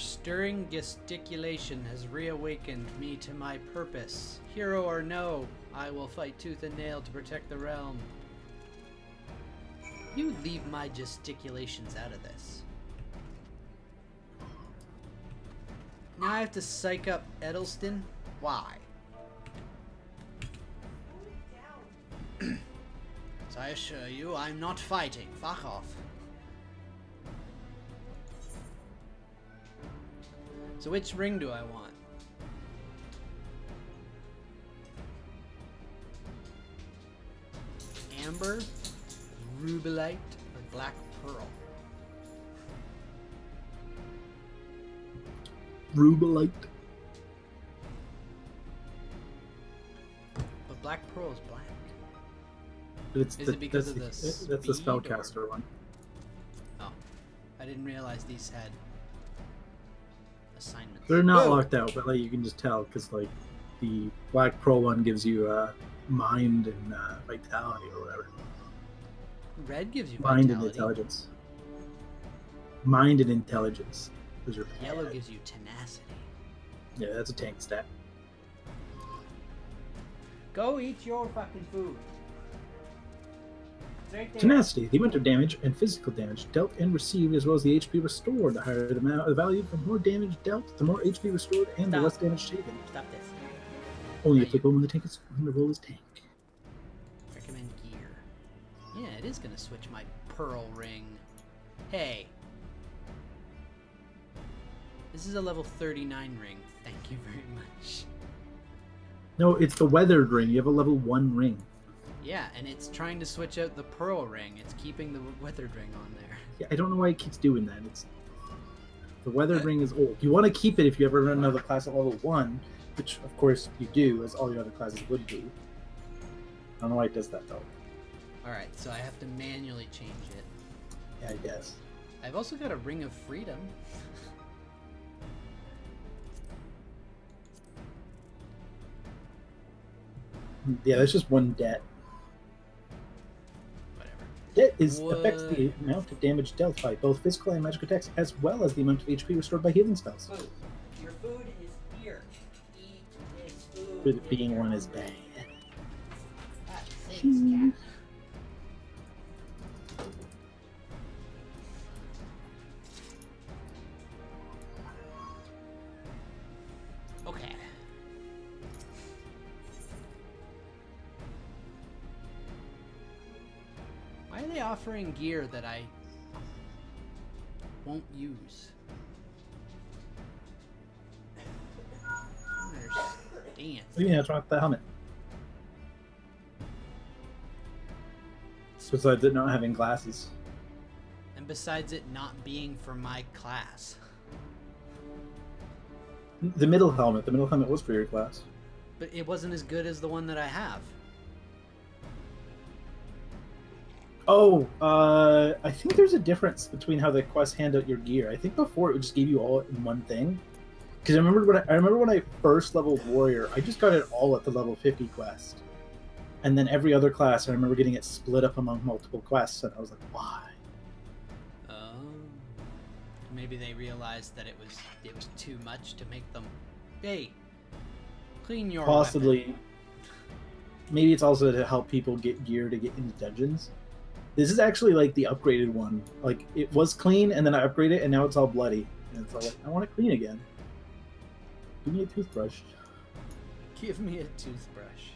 A: Stirring gesticulation has reawakened me to my purpose. Hero or no, I will fight tooth and nail to protect the realm. You leave my gesticulations out of this. Now I have to psych up Edelston? Why? so I assure you, I'm not fighting. Fuck off. So which ring do I want? Amber, Rubellite, or Black Pearl?
B: Rubellite.
A: But Black Pearl is black.
B: But it's
A: Is
B: the,
A: it because
B: that's
A: of
B: the,
A: the
B: that's the
A: speed or-
B: spellcaster one.
A: Oh. I didn't realize these had assignments.
B: They're not
A: Whoa!
B: locked out, but like you can just tell because like the Black Pearl one gives you uh, mind and uh, vitality or whatever.
A: Red gives you
B: Mind and intelligence. Mind and intelligence. Those are
A: Yellow
B: bad.
A: gives you tenacity.
B: Yeah, that's a tank stat.
A: Go eat your fucking food. It's right there.
B: Tenacity, the amount of damage and physical damage dealt and received, as well as the HP restored. The higher the amount the value, the more damage dealt, the more HP restored, and the less damage taken.
A: Stop this.
B: Only applicable when the tank is when the roll is tank.
A: Recommend gear. Yeah, it is gonna switch my pearl ring. Hey. This is a level 39 ring. Thank you very much.
B: No, it's the weathered ring. You have a level one ring.
A: Yeah, and it's trying to switch out the pearl ring. It's keeping the weathered ring on there.
B: Yeah, I don't know why it keeps doing that. It's the weathered
A: Uh,
B: ring is old. You want to keep it if you ever run another class at level one, which of course you do, as all your other classes would do. I don't know why it does that though.
A: Alright, so I have to manually change it.
B: Yeah, I guess.
A: I've also got a ring of freedom.
B: Yeah, that's just one debt.
A: Whatever.
B: Debt is affects the amount of damage dealt by both physical and magical attacks, as well as the amount of HP restored by healing spells.
A: Food. Your food is here. Eat this food.
B: With being one is bad.
A: Offering gear that I won't use? Understand.
B: Yeah, what's wrong with the helmet? Besides it not having glasses.
A: And besides it not being for my class.
B: The middle helmet. The middle helmet was for your class.
A: But it wasn't as good as the one that I have.
B: Oh, uh, I think there's a difference between how the quests hand out your gear. I think before it would just give you all in one thing. Because I remember when I, I remember when I first leveled warrior, I just got it all at the level 50 quest, and then every other class, I remember getting it split up among multiple quests, and I was like, why?
A: Oh. Maybe they realized that it was it was too much to make them. Hey, clean your
B: Possibly.
A: weapon.
B: Maybe it's also to help people get gear to get into dungeons. This is actually like the upgraded one. Like it was clean, and then I upgraded it, and now it's all bloody. And it's all like, I want it clean again. Give me a toothbrush.
A: Give me a toothbrush.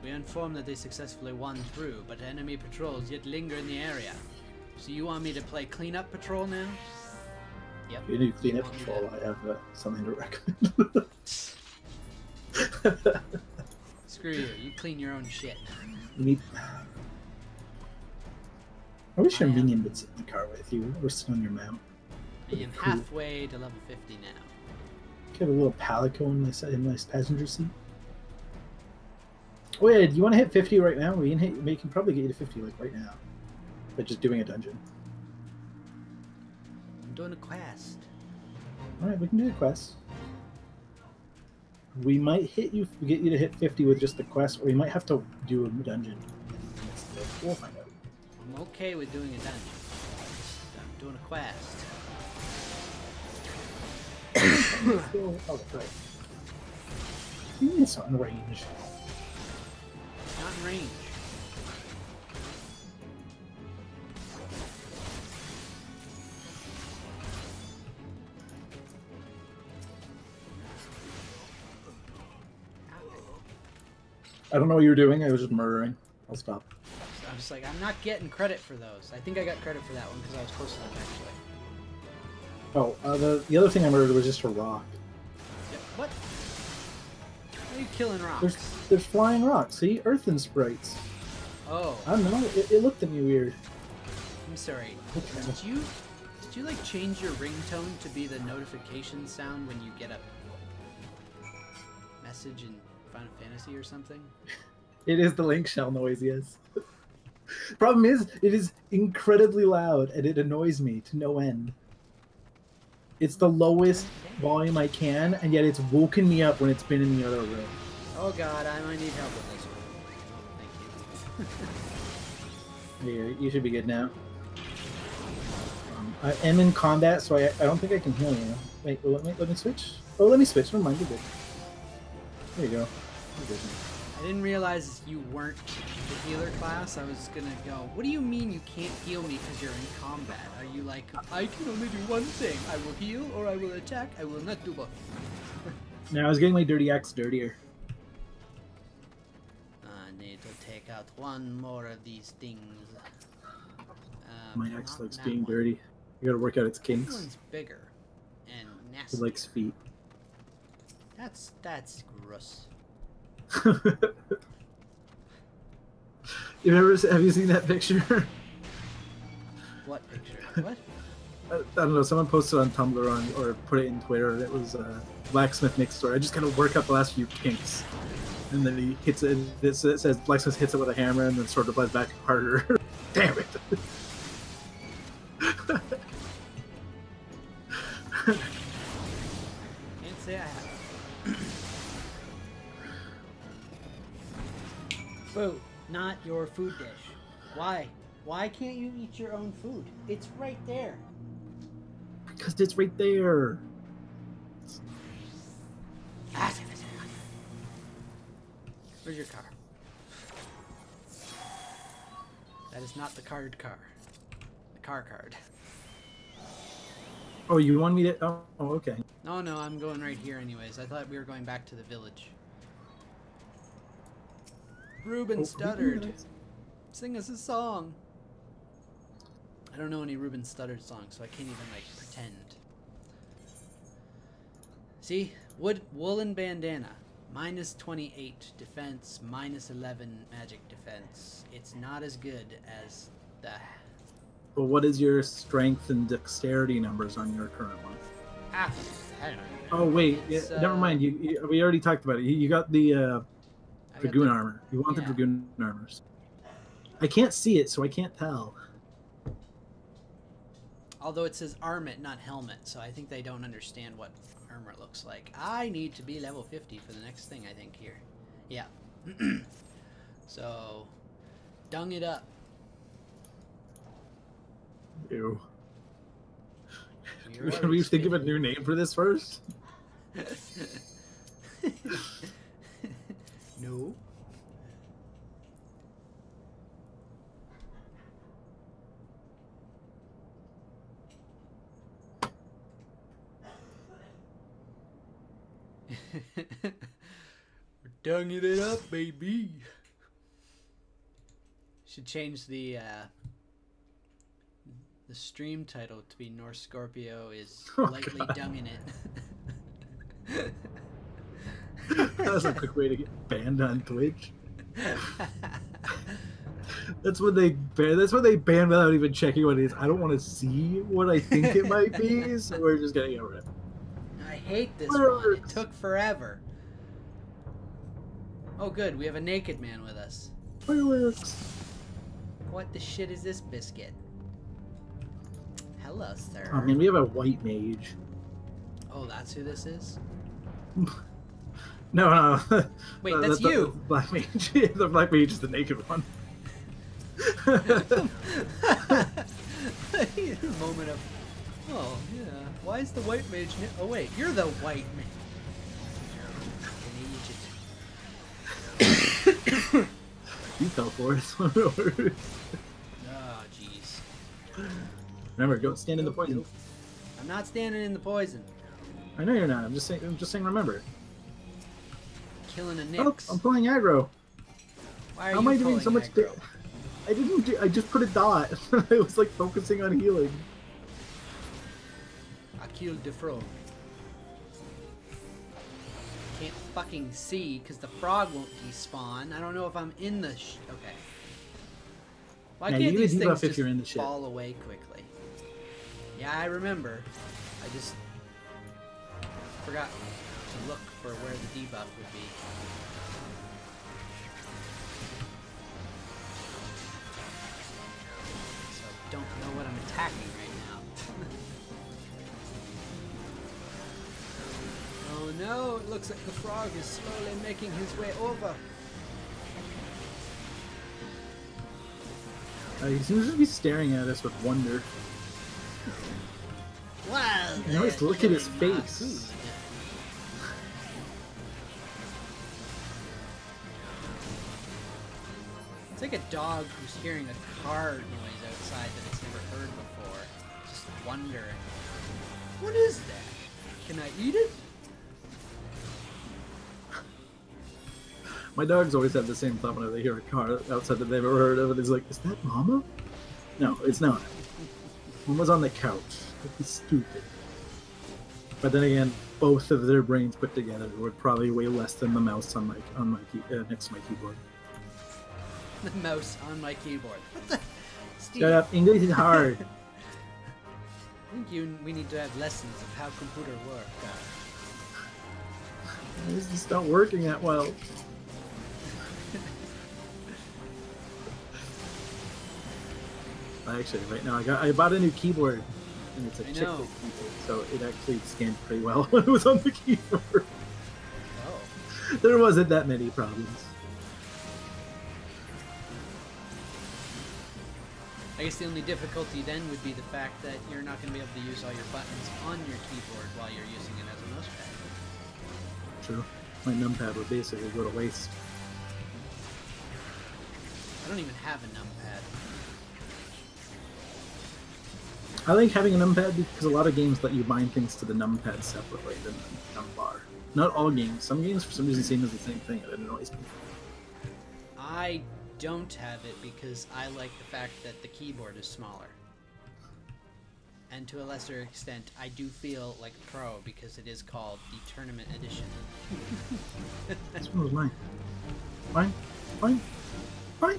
A: We are informed that they successfully won through, but enemy patrols yet linger in the area. So you want me to play cleanup patrol now? Yep.
B: If you do clean
A: You
B: up patrol, I have uh, something to recommend.
A: Screw you. You clean your own shit.
B: Me- I wish
A: I
B: your
A: am-
B: minion would sit in the car with you or sit on your mount.
A: I am
B: Cool.
A: halfway to level 50 now.
B: Get a little palico in my, in my passenger seat. Oh yeah, do you want to hit 50 right now? We can, hit, we can probably get you to 50 like right now. By just doing a dungeon.
A: I'm doing a quest.
B: Alright, we can do the quest. We might hit you get you to hit 50 with just the quest, or we might have to do a dungeon. We'll find out.
A: I'm okay with doing a dungeon. I'm doing a quest.
B: Still- oh, right. It's on range.
A: Not in range.
B: I don't know what you were doing. I was just murdering. I'll stop.
A: I'm just like, I'm not getting credit for those. I think I got credit for that one because I was close to them actually.
B: Oh, uh, the the other thing I murdered was just a rock.
A: Yep. What? Why are you killing rocks?
B: There's there's flying rocks. See, earthen sprites.
A: Oh,
B: I don't know. It, it looked at me weird.
A: I'm sorry.
B: Okay.
A: Did you did you like change your ringtone to be the notification sound when you get a message in Final Fantasy or something?
B: It is the link shell noise, yes. Problem is, it is incredibly loud and it annoys me to no end. It's the lowest volume I can, and yet it's woken me up when it's been in the other room.
A: Oh god, I might need help with this one. Thank you.
B: Here, you should be good now. Um, I am in combat, so I, I don't think I can heal you. Wait, let me let me switch. Oh, let me switch. Never mind, you're good. There you go. You're good now.
A: I didn't realize you weren't the healer class. I was gonna go, what do you mean you can't heal me because you're in combat? Are you like, I can only do one thing. I will heal or I will attack. I will not do both.
B: Now I was getting my dirty axe dirtier.
A: I need to take out one more of these things. Um,
B: My axe likes being
A: one.
B: dirty. You gotta work out its
A: This
B: kinks.
A: one's bigger and nasty.
B: It likes feet.
A: That's that's gross.
B: You've ever have you seen that picture?
A: What picture? what?
B: I I don't know. Someone posted on Tumblr on or put it in Twitter. It was a blacksmith Nick's story. I just gotta work out the last few kinks, and then he hits it. It says it blacksmith hits it with a hammer, and then sort of applies back harder. Damn it!
A: Boo, not your food dish. Why? Why can't you eat your own food? It's right there.
B: Because it's right there.
A: Where's your car? That is not the card car. The car card.
B: Oh, you want me to? Oh, oh, okay.
A: No, no, I'm going right here anyways. I thought we were going back to the village. Ruben
B: Oh,
A: stuttered. Sing us a song. I don't know any Ruben Studdard songs, so I can't even like pretend. See, wood woolen bandana, minus 28 defense, minus 11 magic defense. It's not as good as the.
B: But what is your strength and dexterity numbers on your current one?
A: Ah, I don't know.
B: Oh wait, yeah,
A: It's,
B: never
A: uh,
B: mind. You, you we already talked about it. You, you got the uh, dragoon armor. You want
A: yeah.
B: the dragoon armors. I can't see it, so I can't tell.
A: Although it says armlet, not helmet, so I think they don't understand what armor looks like. I need to be level 50 for the next thing, I think, here. Yeah. so, dung it up.
B: Ew. Can we think of a new name for this first?
A: no. We're dunging it up, baby. Should change the uh, the stream title to be Norse Scorpio is
B: Oh,
A: lightly
B: God.
A: dunging it.
B: That's a quick way to get banned on Twitch. That's when they ban. That's when they ban without even checking what it is. I don't want to see what I think it might be, so we're just getting over it.
A: I hate this one. It took forever. Oh, good. We have a naked man with us.
B: Fireworks.
A: What the shit is this biscuit? Hello, sir.
B: I mean, we have a white mage.
A: Oh, that's who this is?
B: No, no.
A: Wait,
B: Uh,
A: that's
B: the-
A: you.
B: the black mage. the black mage is the naked one.
A: Moment of Oh, yeah. Why is the white mage... Oh, wait. You're the white mage.
B: You fell for it.
A: Oh, jeez.
B: remember, don't stand in the poison.
A: I'm not standing in the poison.
B: I know you're not. I'm just saying. I'm just saying. Remember.
A: Killing a
B: Oh, I'm playing aggro.
A: Why are
B: How
A: you
B: am I doing so much?
A: aggro?
B: Da- I didn't. Do, I just put a dot. I was like focusing on healing.
A: I killed the frog. Can't fucking see because the frog won't despawn. I don't know if I'm in the. Sh- okay. Why
B: Yeah,
A: can't these things
B: if
A: just
B: you're in the
A: fall away quickly? Yeah, I remember. I just forgot to look for where the debuff would be. Don't know what I'm attacking right now. oh no, it looks like the frog is slowly making his way over.
B: Uh, he seems to be staring at us with wonder.
E: Wow.
B: You always look at his face.
A: It's like a dog who's hearing a car noise outside that it's never heard before. Just wondering. What is that? Can I eat it?
B: My dogs always have the same thought whenever they hear a car outside that they've ever heard of. And it's like, is that Mama? No, it's not. Mama's on the couch. It's stupid. But then again, both of their brains put together would probably weigh less than the mouse on my on my key, uh, next to my keyboard.
A: The mouse on my keyboard. Steve,
B: Shut up! English is hard.
A: I think you, we need to have lessons of how computer work. Uh,
B: it's just not working that well. I actually, right now I got I bought a new keyboard, and it's a chick keyboard, so it actually scanned pretty well when it was on the keyboard.
A: oh.
B: there wasn't that many problems.
A: I guess the only difficulty then would be the fact that you're not going to be able to use all your buttons on your keyboard while you're using it as a mousepad.
B: True. My numpad would basically go to waste.
A: I don't even have a numpad.
B: I like having a numpad because a lot of games let you bind things to the numpad separately than the numbar. Not all games. Some games, for some reason, seem as the same thing, it annoys me.
A: I don't have it because I like the fact that the keyboard is smaller. And to a lesser extent, I do feel like a pro because it is called the Tournament Edition.
B: This one was mine. Fine. Fine. Fine.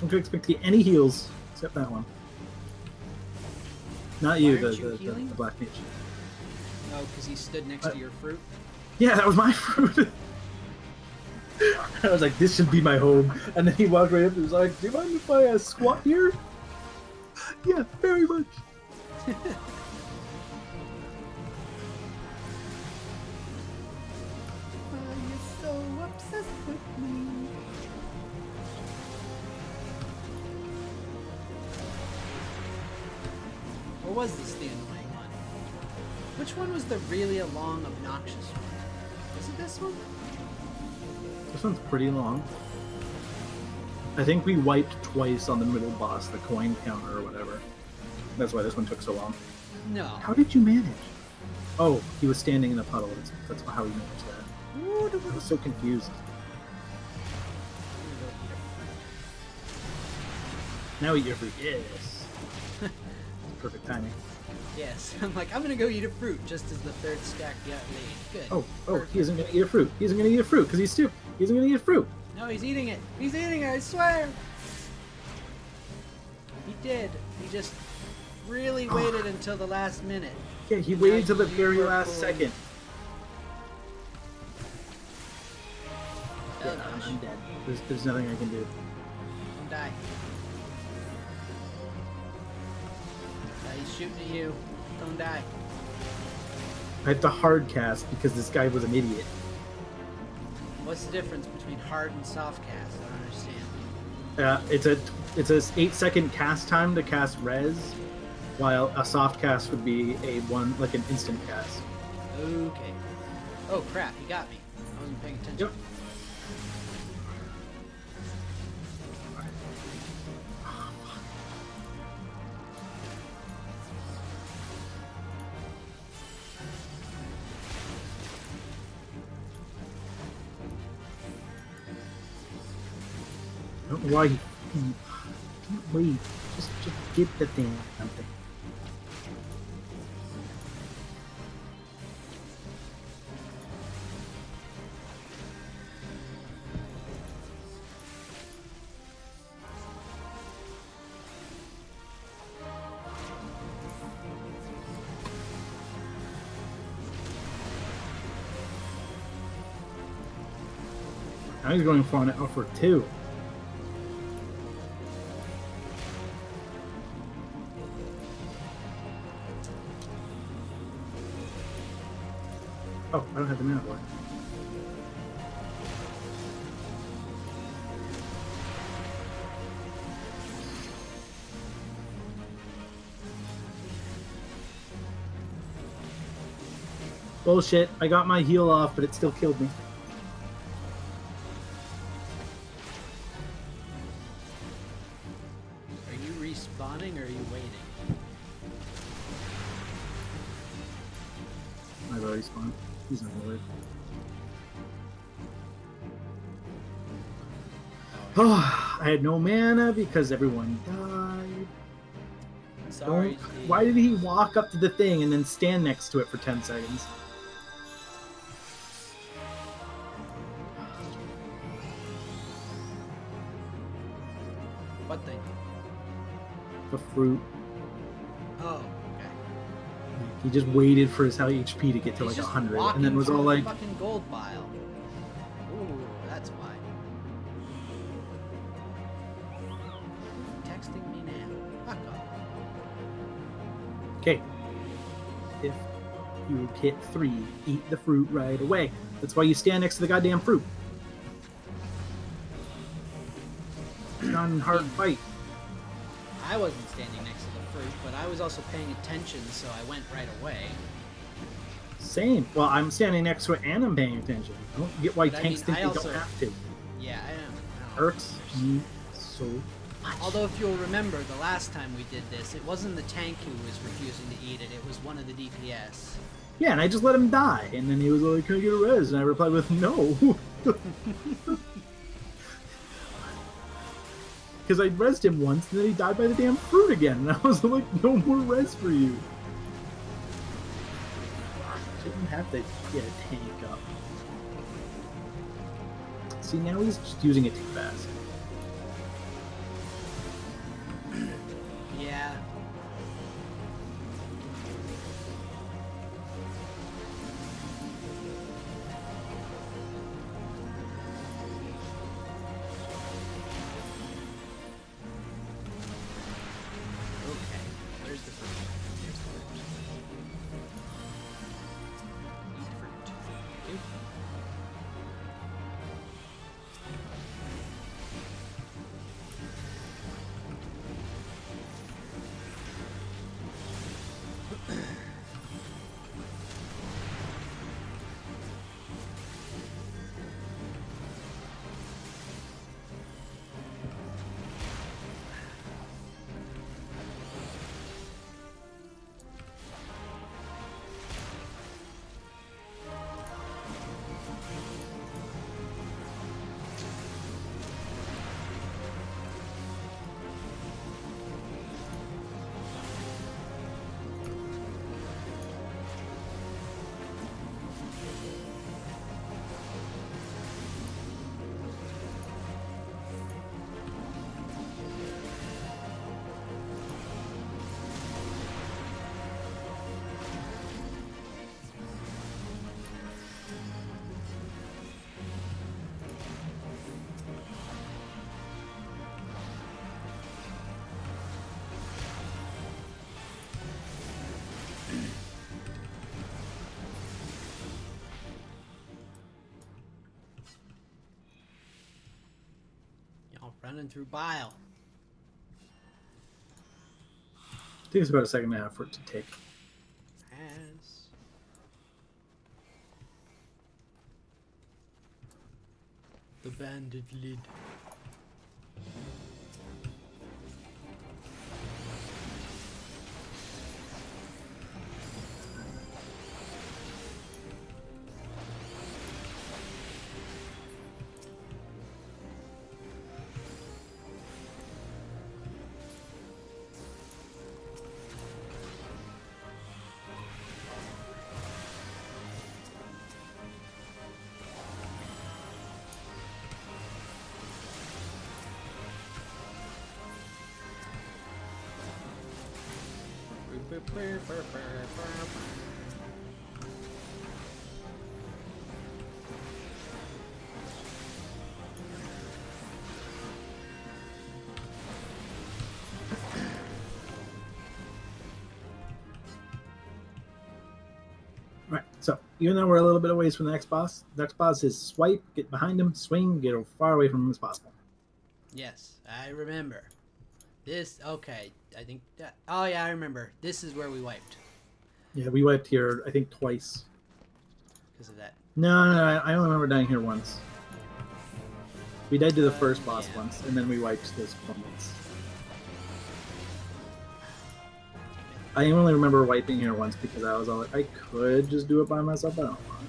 B: Don't expect to get any heals except that one. Not you, the,
A: you
B: the, the, the black mage.
A: Oh, because he stood next
B: Uh,
A: to your fruit?
B: Yeah, that was my fruit. I was like, this should be my home. And then he walked right up and was like, do you mind if I uh, squat here? yeah, very much.
E: you're so obsessed with me.
A: Or was this the annoying one? Which one was the really a long, obnoxious one? Was it this one?
B: This one's pretty long. I think we wiped twice on the middle boss, the coin counter or whatever. That's why this one took so long.
A: No.
B: How did you manage? Oh, he was standing in a puddle. That's, that's how he managed that. Ooh, I was so confused. Now eat your fruit. Yes. Perfect timing.
A: Yes. I'm like, I'm gonna go eat a fruit just as the third stack got laid. Good.
B: Oh, oh,
A: Perfect.
B: he isn't gonna eat a fruit. He isn't gonna eat a fruit because he's stupid. He isn't gonna eat fruit.
A: No, he's eating it. He's eating it, I swear. He did. He just really waited until the last minute.
B: Yeah, he waited till the very last
A: cool.
B: second.
A: Oh,
B: Yeah,
A: gosh.
B: I'm dead. There's, there's nothing I can do.
A: Don't die. Uh, he's shooting at you. Don't die.
B: I had to hard cast because this guy was an idiot.
A: What's the difference between hard and soft cast? I don't understand.
B: Uh, it's a it's a eight second cast time to cast res, while a soft cast would be a one like an instant cast.
A: Okay. Oh crap, he got me. I wasn't paying attention.
B: Yep. Don't wait. Just just get the thing something. Now he's going for an offer two. Don't have the mana boy. Bullshit. I got my heal off, but it still killed me. Had no mana because everyone died.
A: Sorry.
B: Don't- Why did he walk up to the thing and then stand next to it for 10 seconds?
A: What thing?
B: The fruit.
A: Oh, okay.
B: He just waited for his HP to get to
A: He's
B: like
A: just
B: 100 and then was all like,
A: fucking gold pile.
B: Hit 3, eat the fruit right away. That's why you stand next to the goddamn fruit. It's not hard fight.
A: I wasn't standing next to the fruit, but I was also paying attention, so I went right away.
B: Same. Well, I'm standing next to it and I'm paying attention. I don't get why
A: But I
B: tanks
A: mean,
B: think
A: I
B: they
A: also-
B: don't have to.
A: Yeah, I am.
B: Irks me so much.
A: Although, if you'll remember, the last time we did this, it wasn't the tank who was refusing to eat it, it was one of the DPS.
B: Yeah, and I just let him die. And then he was like, Can I get a res? And I replied with, No. Because I resed him once and then he died by the damn fruit again. And I was like, No more res for you. Shouldn't have to get a tank up. See, now he's just using it too fast.
A: Running through bile.
B: takes about a second and a half for it to take.
A: The bandit lid.
B: Even though we're a little bit away from the next boss, the next boss is swipe, get behind him, swing, get as far away from him as possible.
A: Yes, I remember. This okay. I think that. Oh yeah, I remember. This is where we wiped
B: Yeah, we wiped here I think twice.
A: because of that.
B: No, no, I only remember dying here once. We died to the first boss
A: yeah.
B: once, and then we wiped this one once. I only remember wiping here once because I was all like, I could just do it by myself, but I don't want.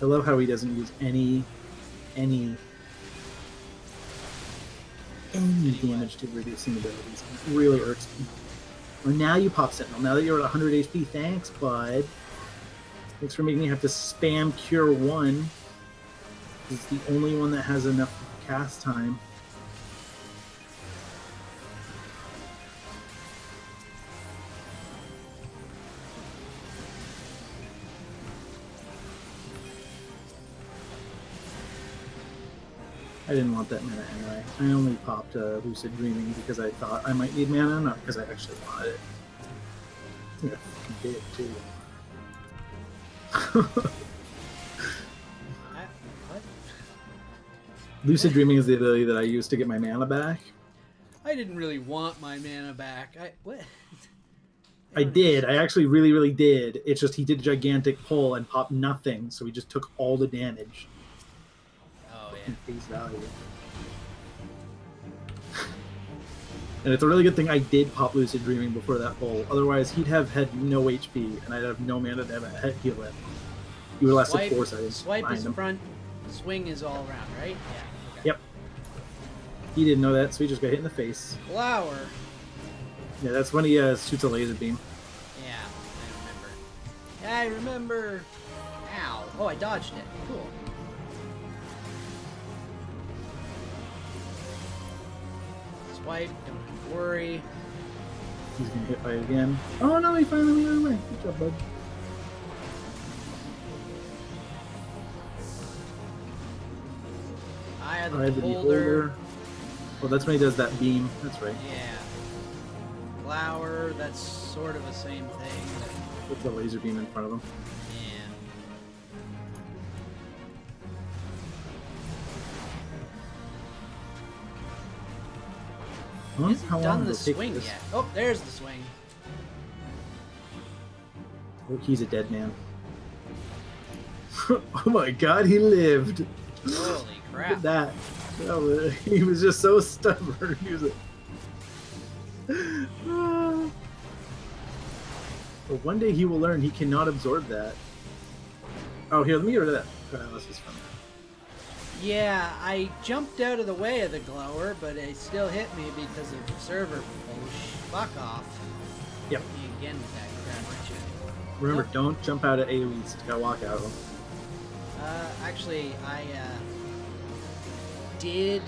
B: I love how he doesn't use any, any, any damage to reducing abilities. It really irks me. Well, now you pop Sentinel. Now that you're at 100 HP, thanks, bud. Thanks for making me have to spam Cure 1. It's the only one that has enough cast time. I didn't want that mana anyway. I only popped uh, Lucid Dreaming because I thought I might need mana, not because I actually wanted it. I think I did too.
A: I.
B: Lucid Dreaming is the ability that I use to get my mana back.
A: I didn't really want my mana back. I what?
B: I
A: don't
B: did. I actually really, really did. It's just he did a gigantic pull and popped nothing, so he just took all the damage Face value. And it's a really good thing I did pop Lucid Dreaming before that pull. Otherwise, he'd have had no HP, and I'd have no mana to have a heal him. He would have lasted
A: Swipe,
B: four seconds
A: swipe is
B: him.
A: front, swing is all around, right? Yeah. Okay.
B: Yep. He didn't know that, so he just got hit in the face.
A: Glower.
B: Yeah, that's when he uh, shoots a laser beam.
A: Yeah, I remember. I remember. Ow. Oh, I dodged it. Cool. Swipe, don't worry.
B: He's gonna hit by it again. Oh no, he finally went away. Good job, bud.
A: Eye of the,
B: Eye
A: beholder.
B: beholder. Oh, that's when he does that beam. That's right.
A: Yeah. Glower, that's sort of the same thing.
B: With the laser beam in front of him. Huh?
A: He hasn't done the swing
B: this?
A: yet. Oh, there's the swing.
B: Oh, he's a dead man. oh my god, he lived.
A: Holy crap.
B: Look at that. Was- he was just so stubborn. He was like, Ah. But one day he will learn he cannot absorb that. Oh, here, let me get rid of that paralysis from him.
A: Yeah, I jumped out of the way of the glower, but it still hit me because of the server push. Fuck off.
B: Yep.
A: Again with that crap, aren't you?
B: Remember,
A: Nope.
B: don't jump out of AoEs. You gotta walk out of them.
A: Uh, actually, I uh, did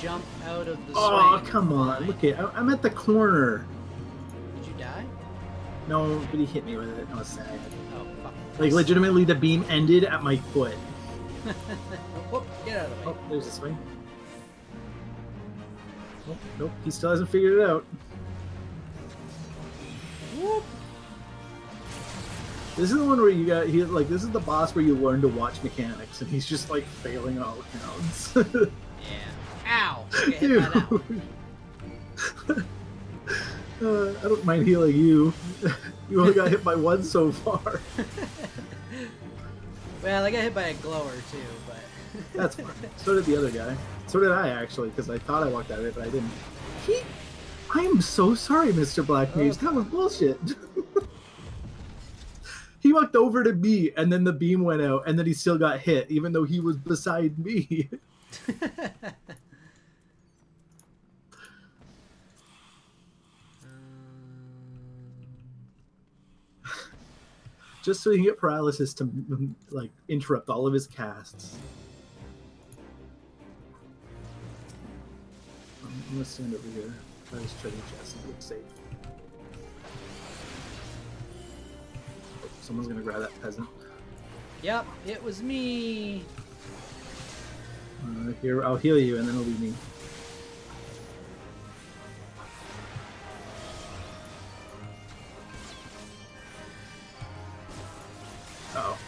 A: jump out of the
B: Oh, come on.
A: Fine.
B: Look at I- I'm at the corner.
A: Did you die?
B: No, but he hit me with it. I was sad.
A: Oh, fuck.
B: Like, legitimately, the beam ended at my foot.
A: Get out of the way.
B: Oh, there's a swing. Nope, nope, he still hasn't figured it out.
A: Whoop.
B: This is the one where you got he like this is the boss where you learn to watch mechanics, and he's just like failing all accounts.
A: Yeah. Ow! I get hit by that one.
B: uh, I don't mind healing you. you only got hit by one so far.
A: Well, I got hit by a glower too,
B: That's fine. So did the other guy. So did I actually, because I thought I walked out of it, but I didn't. He, I am so sorry, Mr. Black Mage. That was bullshit. he walked over to me, and then the beam went out, and then he still got hit, even though he was beside me. Just so he can get paralysis to like interrupt all of his casts. I'm gonna stand over here. Try this treasure chest and look safe. Oh, someone's gonna grab that peasant.
A: yep, it was me.
B: Uh, here, I'll heal you, and then it'll be me. Oh.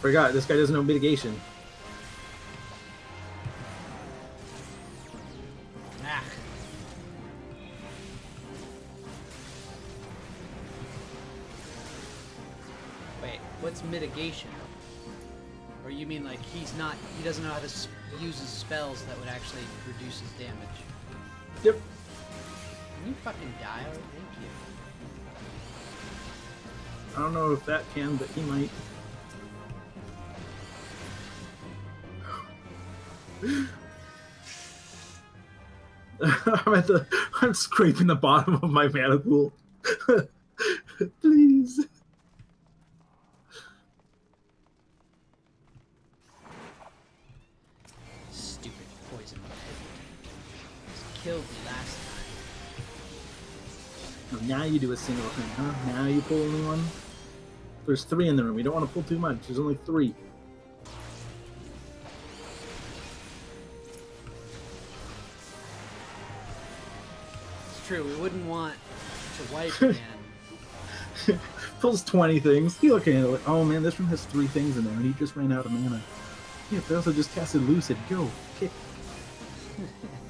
B: Forgot, this guy doesn't know mitigation.
A: Mitigation? Or you mean like he's not, he doesn't know how to use his spells that would actually reduce his damage?
B: Yep.
A: Can you fucking die? Thank you.
B: I don't know if that can, but he might. I'm at the. I'm scraping the bottom of my mana pool. Please. Now you do a single thing, huh? Now you pull only one. There's three in the room. We don't want to pull too much. There's only three.
A: It's true, we wouldn't want to wipe again.
B: Pulls 20 things. He look at it like, oh man, this room has three things in there, and he just ran out of mana. Yeah, they also just casted Lucid. Go, kick.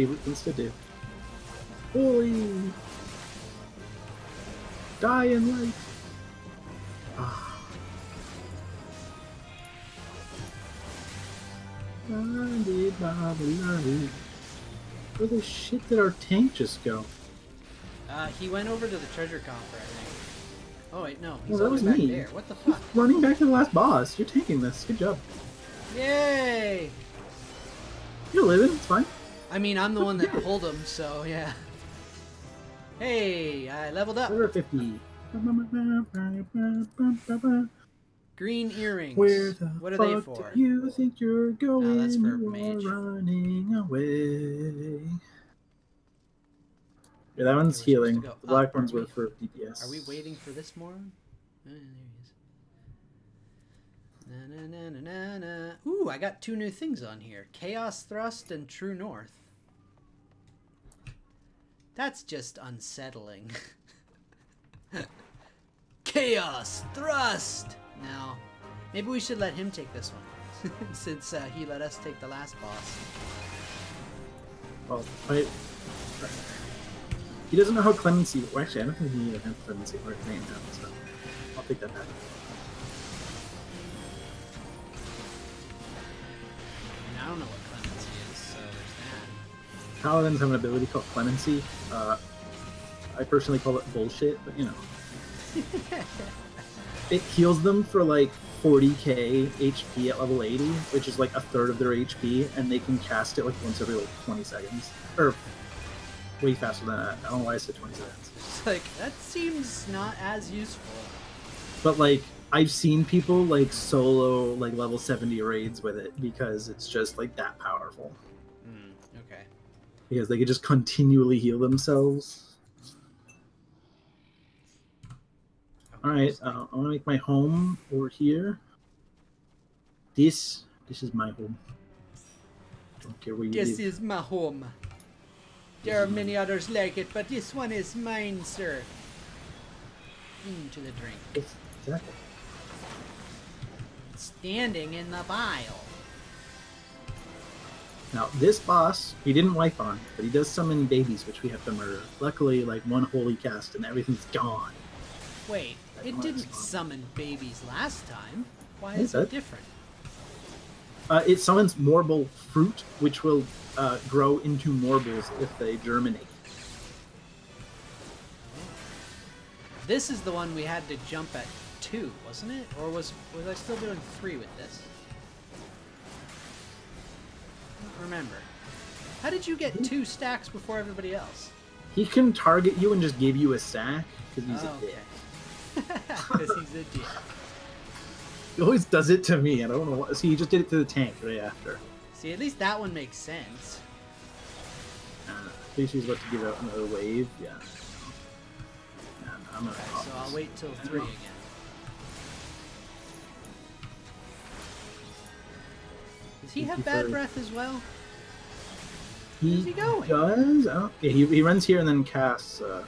B: favorite things to do. Holy! Die in life! Ah. Blinded by the. Where the shit did our tank just go?
A: Uh, he went over to the treasure coffer, I think. Oh wait, no, he's
B: Well, that was
A: back
B: me.
A: there. What the fuck?
B: Running back to the last boss. You're tanking this. Good job.
A: Yay!
B: You're living. It's fine.
A: I mean, I'm the one that pulled him, so yeah. Hey, I leveled up.
B: Over 50.
A: Green earrings.
B: Where the
A: what are
B: fuck
A: they for?
B: do you think you're going?
A: that's for
B: you
A: mage.
B: running away. Yeah, that one's
A: Okay,
B: healing. The black ones were for DPS.
A: Are we waiting for this more? Oh, there he is. Na, na, na, na, na. Ooh, I got two new things on here: Chaos Thrust and True North. That's just unsettling. Chaos Thrust! Now, maybe we should let him take this one, since uh, he let us take the last boss.
B: Well, I, he doesn't know how clemency. Well, actually, I don't think he even has clemency right now, so I'll take that back.
A: I don't know what
B: Paladins have an ability called clemency. Uh, I personally call it bullshit, but you know, it heals them for like 40k HP at level 80, which is like a third of their HP, and they can cast it like once every like 20 seconds, or way faster than that. I don't know why I said 20 seconds.
A: It's like, that seems not as useful.
B: But like I've seen people like solo like level 70 raids with it because it's just like that powerful. Because they could just continually heal themselves. All right, uh, I want to make my home over here. This, this is my home. Don't care where you
A: This
B: live.
A: is my home. There are many others like it, but this one is mine, sir. Into the drink.
B: Exactly.
A: Standing in the bile.
B: Now this boss, he didn't wipe on, but he does summon babies, which we have to murder. Luckily, like one holy cast, and everything's gone.
A: Wait, it didn't summon babies last time. Why is it
B: did.
A: different?
B: Uh, it summons Morbol fruit, which will uh, grow into Morbols if they germinate.
A: This is the one we had to jump at two, wasn't it? Or was was I still doing three with this? Remember. How did you get two stacks before everybody else?
B: He can target you and just give you a stack because he's
A: Oh,
B: a dick.
A: Because he's a dick.
B: He always does it to me. I don't know what. See, he just did it to the tank right after.
A: See, at least that one makes sense.
B: Uh, I think she's about to give out another wave. Yeah. Yeah, I'm gonna.
A: Okay, so I'll wait till three again. Does he have bad breath as well?
B: He
A: Where's he going?
B: does. Oh, yeah, he, he runs here and then casts. Uh,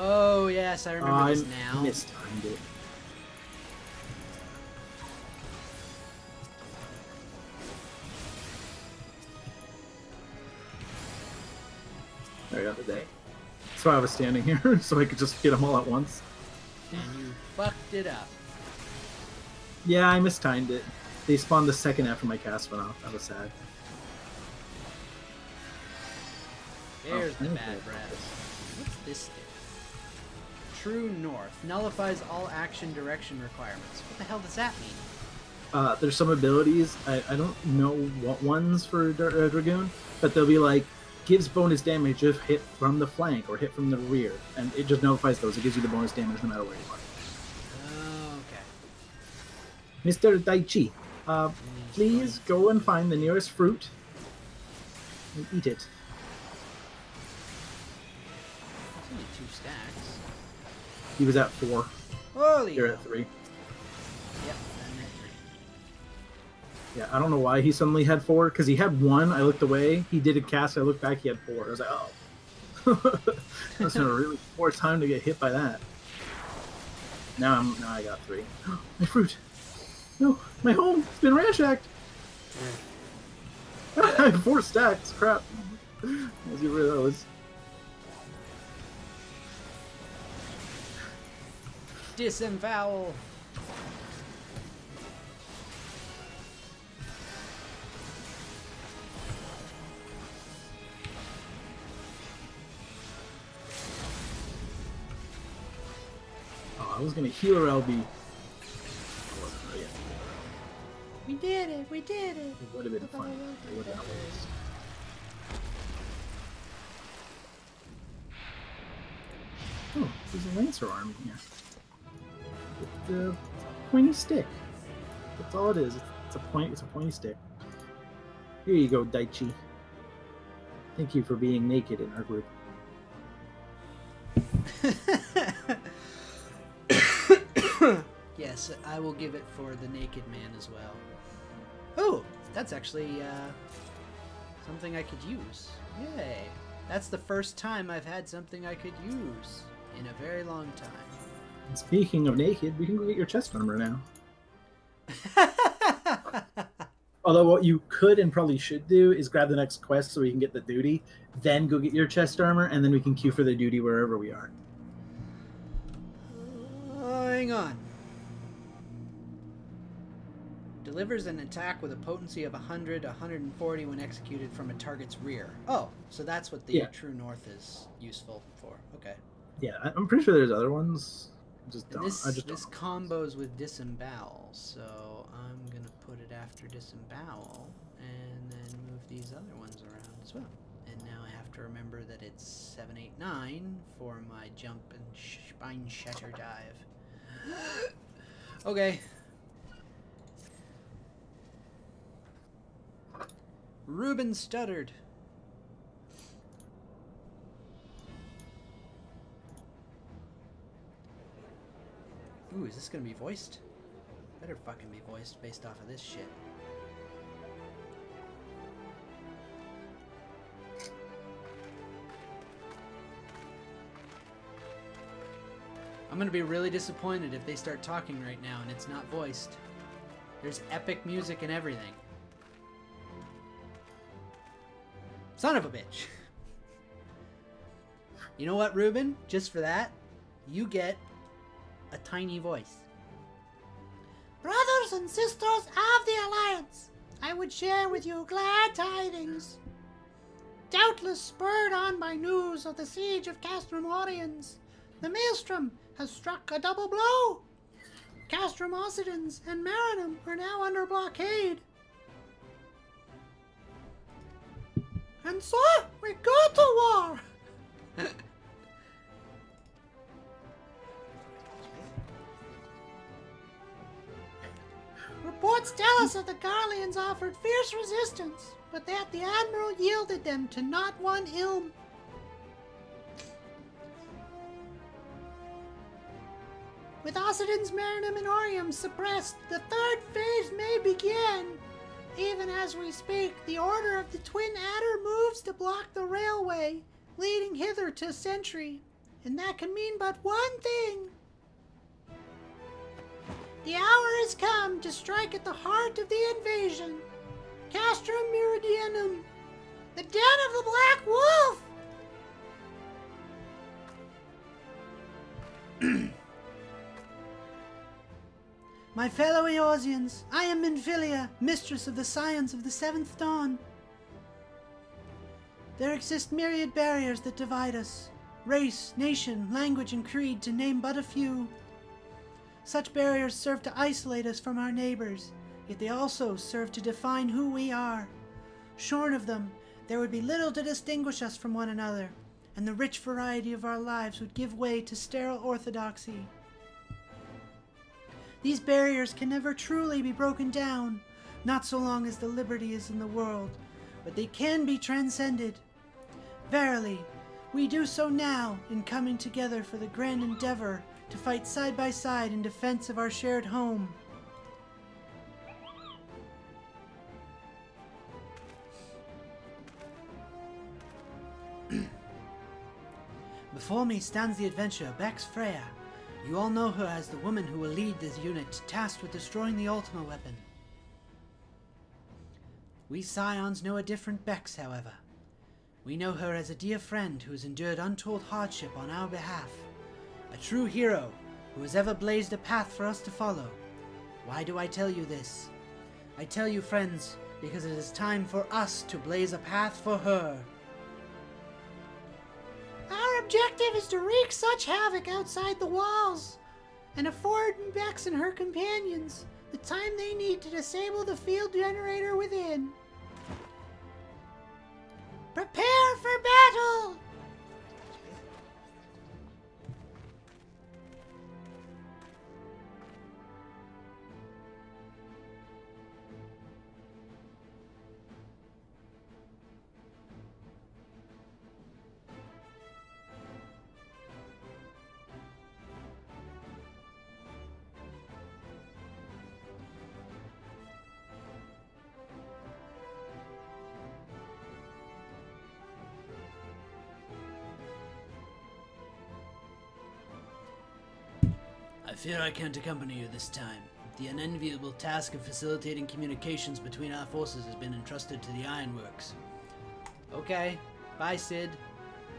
A: Oh yes, I remember
B: I
A: this now.
B: mistimed it. There you go.
A: Okay.
B: That's why I was standing here, so I could just get them all at once.
A: And you fucked it up.
B: Yeah, I mistimed it. They spawned the second after my cast went off. That was sad.
A: There's
B: Oh,
A: the bad breath. What's this do? True North nullifies all action direction requirements. What the hell does that mean?
B: Uh, there's some abilities. I, I don't know what ones for Dra- uh, Dragoon, but they'll be like gives bonus damage if hit from the flank or hit from the rear, and it just notifies those. It gives you the bonus damage no matter where you are.
A: Oh, okay.
B: Mr. Daichi, uh, please go and find the nearest fruit and eat it.
A: It's only two stacks.
B: He was at four.
A: Holy
B: You're at three.
A: Yep, at three.
B: Yeah, I don't know why he suddenly had four because he had one. I looked away. He did a cast. I looked back. He had four. I was like, oh, that's a really poor time to get hit by that. Now I'm now I got three. my fruit. No, my home. It's been ransacked. Four stacks. Crap. Let's get rid of those. Oh, I was gonna heal her LB.
A: We did it. We did it.
B: It would have been fun. It would have been waste. Oh, there's a lancer arm in here. With the pointy stick. That's all it is. It's a point. It's a pointy stick. Here you go, Daichi. Thank you for being naked in our group.
A: yes, I will give it for the naked man as well. Oh, that's actually uh,
F: Something I could use. Yay. That's the first time I've had something I could use in a very long time.
B: And speaking of naked, we can go get your chest armor now. Although what you could and probably should do is grab the next quest so we can get the duty, then go get your chest armor, and then we can queue for the duty wherever we are.
F: Oh, hang on. Delivers an attack with a potency of 100, 140 when executed from a target's rear. Oh, so that's what the
B: Yeah.
F: True North is useful for. Okay.
B: Yeah, I'm pretty sure there's other ones. Just don't.
F: this
B: I just
F: this combos with disembowel, so I'm gonna put it after disembowel and then move these other ones around as well. And now I have to remember that it's seven, eight, nine for my jump and spine shatter dive. okay. Ruben Studdard. Ooh, is this gonna be voiced? Better fucking be voiced based off of this shit. I'm gonna be really disappointed if they start talking right now and it's not voiced. There's epic music and everything. Son of a bitch. You know what, Ruben? Just for that, you get a tiny voice.
A: Brothers and sisters of the Alliance, I would share with you glad tidings. Doubtless spurred on by news of the siege of Castrum the Maelstrom has struck a double blow. Castrum and Marinum are now under blockade. And so we go to war. Reports tell us that the Garleans offered fierce resistance, but that the Admiral yielded them to not one ilm. With Occidens, Marinum, and Oriens suppressed, the third phase may begin. Even as we speak, the Order of the Twin Adder moves to block the railway, leading hither to Sentry. And that can mean but one thing. The hour has come to strike at the heart of the invasion. Castrum Meridianum, the den of the Black Wolf! My fellow Eorzeans, I am Minfilia, mistress of the scions of the Seventh Dawn. There exist myriad barriers that divide us race, nation, language, and creed, to name but a few. Such barriers serve to isolate us from our neighbors, yet they also serve to define who we are. Shorn of them, there would be little to distinguish us from one another, and the rich variety of our lives would give way to sterile orthodoxy. These barriers can never truly be broken down, not so long as the liberty is in the world, but they can be transcended. Verily, we do so now in coming together for the grand endeavor to fight side by side in defense of our shared home. Before me stands the adventurer Bex Freya. You all know her as the woman who will lead this unit tasked with destroying the Ultima weapon. We Scions know a different Bex, however. We know her as a dear friend who has endured untold hardship on our behalf. A true hero who has ever blazed a path for us to follow. Why do I tell you this? I tell you, friends, because it is time for us to blaze a path for her. Objective is to wreak such havoc outside the walls and afford Bex and her companions the time they need to disable the field generator within. Prepare for battle! Fear I can't accompany you this time. The unenviable task of facilitating communications between our forces has been entrusted to the Ironworks. Okay. Bye, Cid.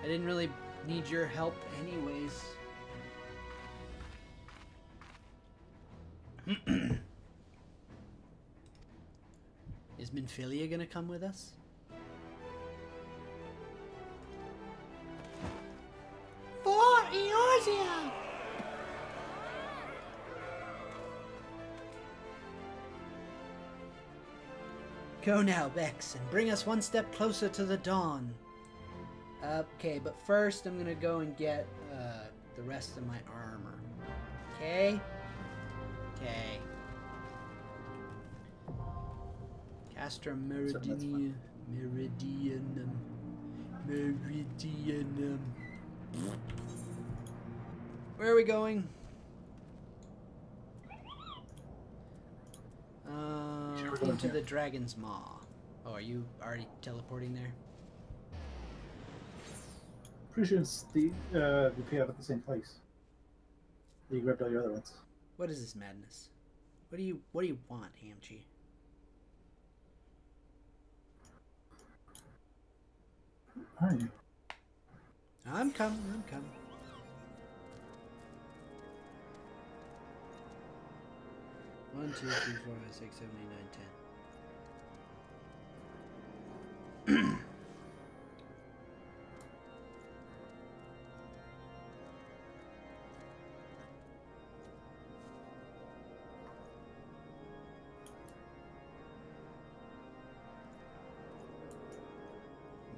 A: I didn't really need your help anyways. Is Minfilia gonna come with us? Go now, Bex, and bring us one step closer to the dawn. Okay, but first I'm gonna go and get uh, the rest of my armor. Okay? Okay. Castra Meridian. Meridianum. Meridianum. Where are we going? Uh,
G: Sure, we're going
A: into the Dragon's Maw. Oh, are you already teleporting there?
B: Pretty sure it's the uh, we pay at the same place. You grabbed all your other ones.
A: What is this madness? What do you What do you want, Hamchi?
B: Are you?
A: I'm coming. I'm coming. One, two, three, four, five, six, seven, eight, nine, ten.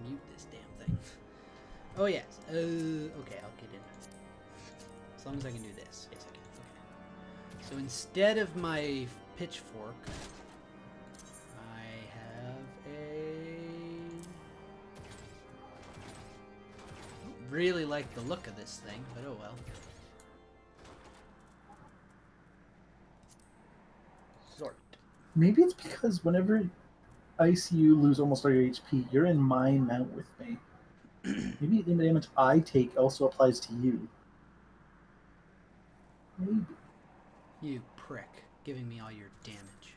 A: Mute this damn thing. Oh yes. Uh, okay, I'll get in. As long as I can do this. Yes, I can. Okay. So instead of my pitchfork, I have a. Don't really like the look of this thing, but oh well. Sort.
B: Maybe it's because whenever I see you lose almost all your HP, you're in my mount with me. Maybe the damage I take also applies to you. Maybe.
A: You prick, giving me all your damage.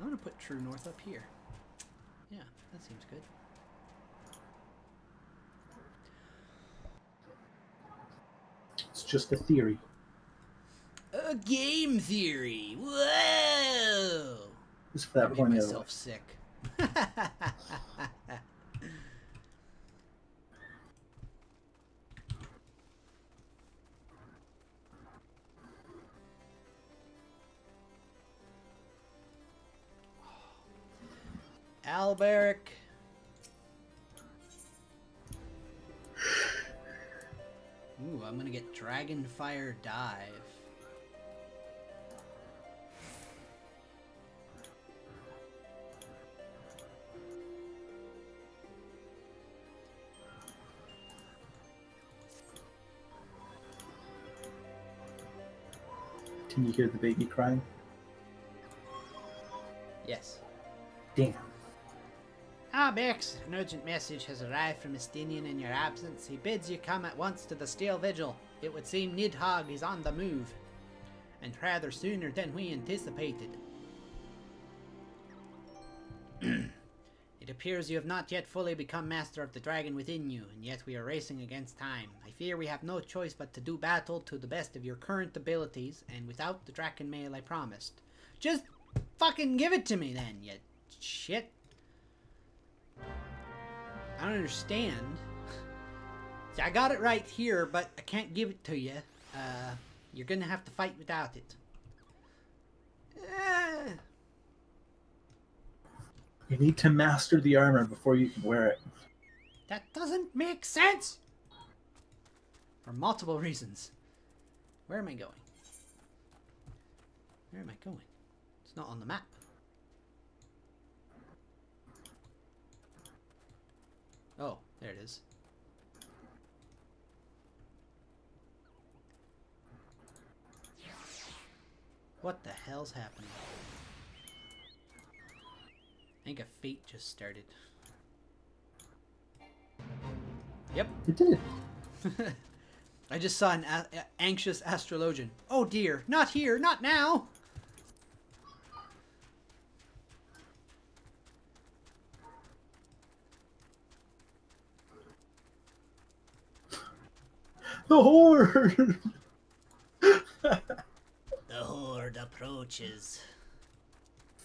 A: I'm gonna put True North up here. Yeah, that seems good.
B: It's just a theory.
A: A game theory. Whoa!
B: Just for that
A: I made
B: point. the other
A: myself sick. Alberic. Ooh, I'm gonna get Dragonfire Dive.
B: Can you hear the baby crying?
A: Yes.
B: Damn.
H: Ah, Bex, an urgent message has arrived from Estinian in your absence. He bids you come at once to the Steel Vigil. It would seem Nidhogg is on the move, and rather sooner than we anticipated. it appears you have not yet fully become master of the dragon within you, and yet we are racing against time. I fear we have no choice but to do battle to the best of your current abilities, and without the dragon mail I promised. Just fucking give it to me then, you shit. I don't understand. See, I got it right here, but I can't give it to you. Uh, you're gonna have to fight without it. Eh,
B: You need to master the armor before you can wear it.
H: that doesn't make sense! For multiple reasons. Where am I going? Where am I going? It's not on the map. Oh, there it is. What the hell's happening? I think a fate just started. Yep.
B: It did.
I: I just saw an anxious astrologian. Oh dear, not here, not now.
B: The horde.
A: The horde approaches.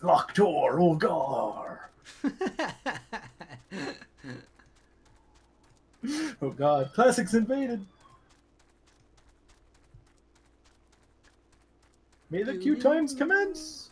B: Lok'tar Ogar. Oh god, classics invaded. May the queue times commence.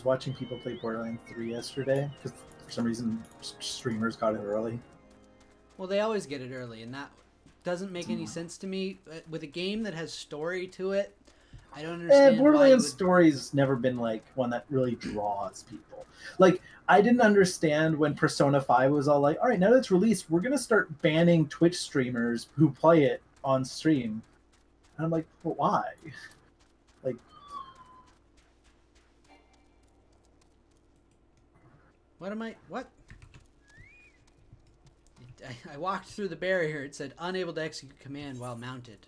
B: Was watching people play Borderlands 3 yesterday because for some reason streamers got it early.
I: Well, they always get it early, and that doesn't make any sense to me. Uh, With a game that has story to it, I don't
B: Eh,
I: understand. you
B: Borderlands
I: would-
B: story's never been like one that really draws people. Like I didn't understand when Persona 5 was all like, all right, now that it's released, we're gonna start banning Twitch streamers who play it on stream. And I'm like, but why? Like
I: What am I? What? I, walked through the barrier. It said unable to execute command while mounted.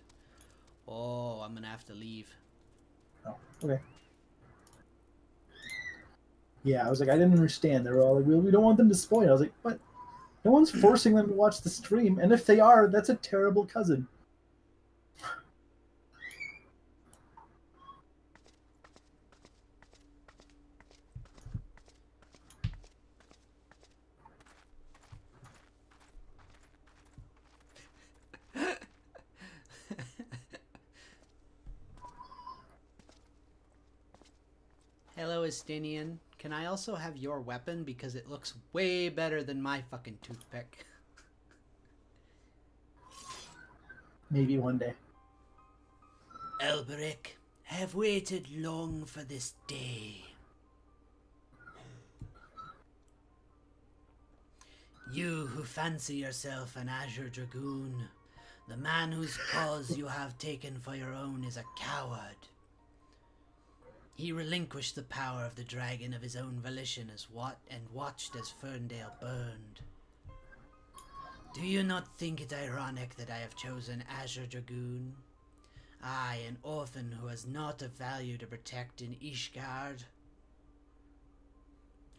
I: Oh, I'm gonna have to leave.
B: Oh, okay. Yeah, I was like, I didn't understand. They were all like, well, we don't want them to spoil. I was like, but no one's forcing them to watch the stream, and if they are, that's a terrible cousin.
I: Hello, Estinian. Can I also have your weapon because it looks way better than my fucking toothpick?
B: Maybe one day.
A: Alberic, have waited long for this day. You who fancy yourself an Azure Dragoon, the man whose cause you have taken for your own is a coward. He relinquished the power of the dragon of his own volition as what and watched as Ferndale burned. Do you not think it ironic that I have chosen Azure Dragoon? I, an orphan who has not a value to protect in Ishgard.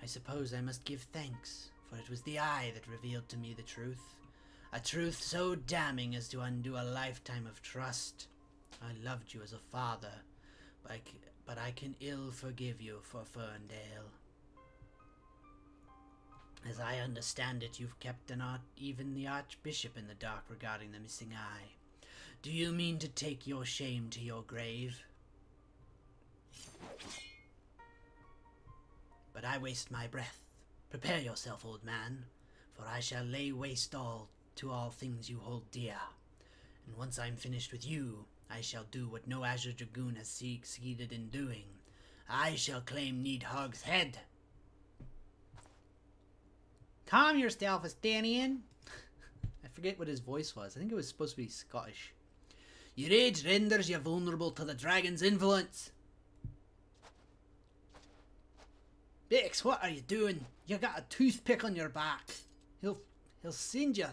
A: I suppose I must give thanks, for it was the eye that revealed to me the truth. A truth so damning as to undo a lifetime of trust. I loved you as a father, but but I can ill forgive you for Ferndale. As I understand it, you've kept not even the Archbishop in the dark regarding the missing eye. Do you mean to take your shame to your grave? But I waste my breath. Prepare yourself, old man, for I shall lay waste all to all things you hold dear. And once I'm finished with you, I shall do what no Azure Dragoon has succeeded in doing. I shall claim Nidhogg's head.
I: Calm yourself, Estinian. I forget what his voice was. I think it was supposed to be Scottish.
A: Your age renders you vulnerable to the dragon's influence.
I: Bix, what are you doing? You got a toothpick on your back. He'll he'll send you.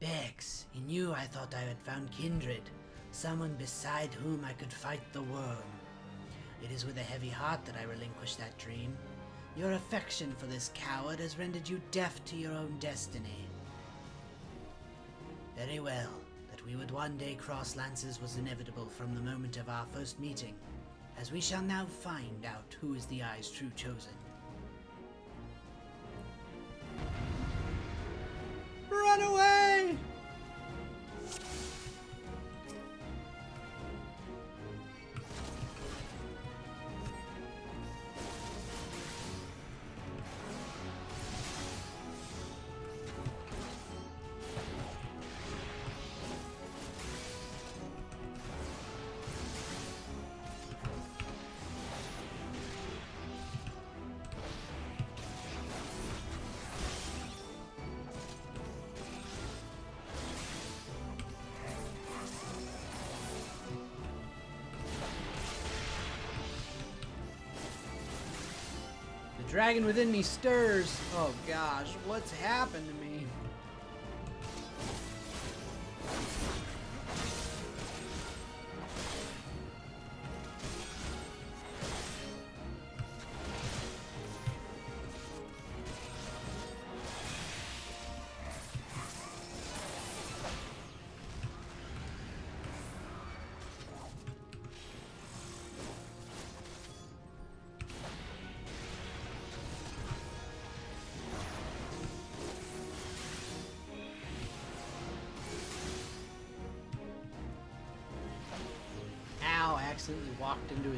A: Bex, in you I thought I had found kindred, someone beside whom I could fight the worm. It is with a heavy heart that I relinquish that dream. Your affection for this coward has rendered you deaf to your own destiny. Very well, that we would one day cross lances was inevitable from the moment of our first meeting, as we shall now find out who is the Eye's true chosen. Dragon within me stirs. Oh gosh, what's happened to?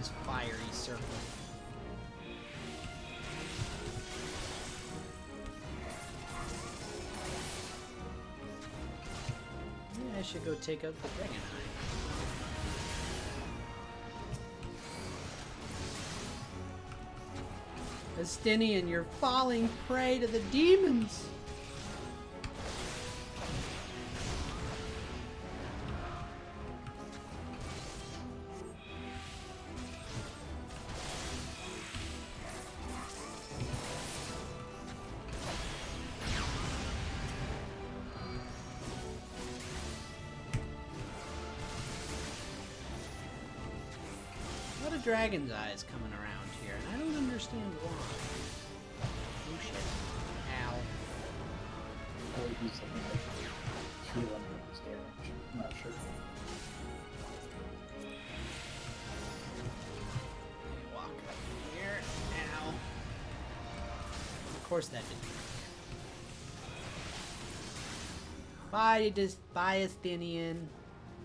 A: His fiery circle. Yeah, I should go take out the dragon eye. Estinian, you're falling prey to the demons! Dragon's eyes coming around here, and I don't understand why. Oh shit. Ow.
J: I'm not sure.
A: Walk up here. Ow. Of course that didn't. Bye, just bye, Estinian.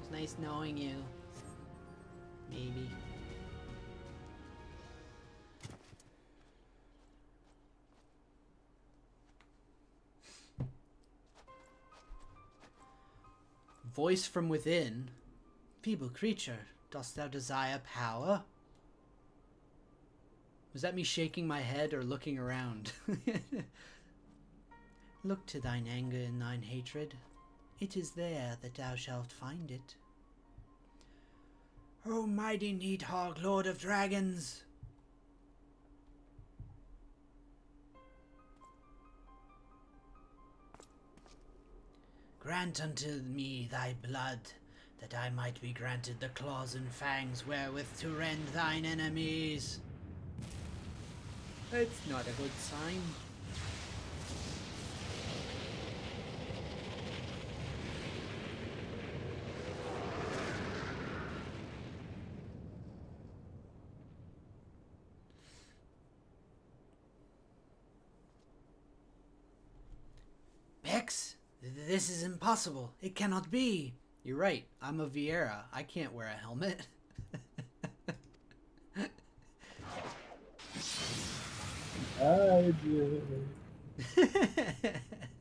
A: It's nice knowing you. Maybe. Voice from within. Feeble creature, dost thou desire power? Was that me shaking my head or looking around? Look to thine anger and thine hatred. It is there that thou shalt find it. O mighty Nidhogg, Lord of Dragons! Grant unto me thy blood, that I might be granted the claws and fangs wherewith to rend thine enemies. It's not a good sign. Bex, th- this is impossible. It cannot be. You're right. I'm a Viera. I can't wear a helmet.
J: I do.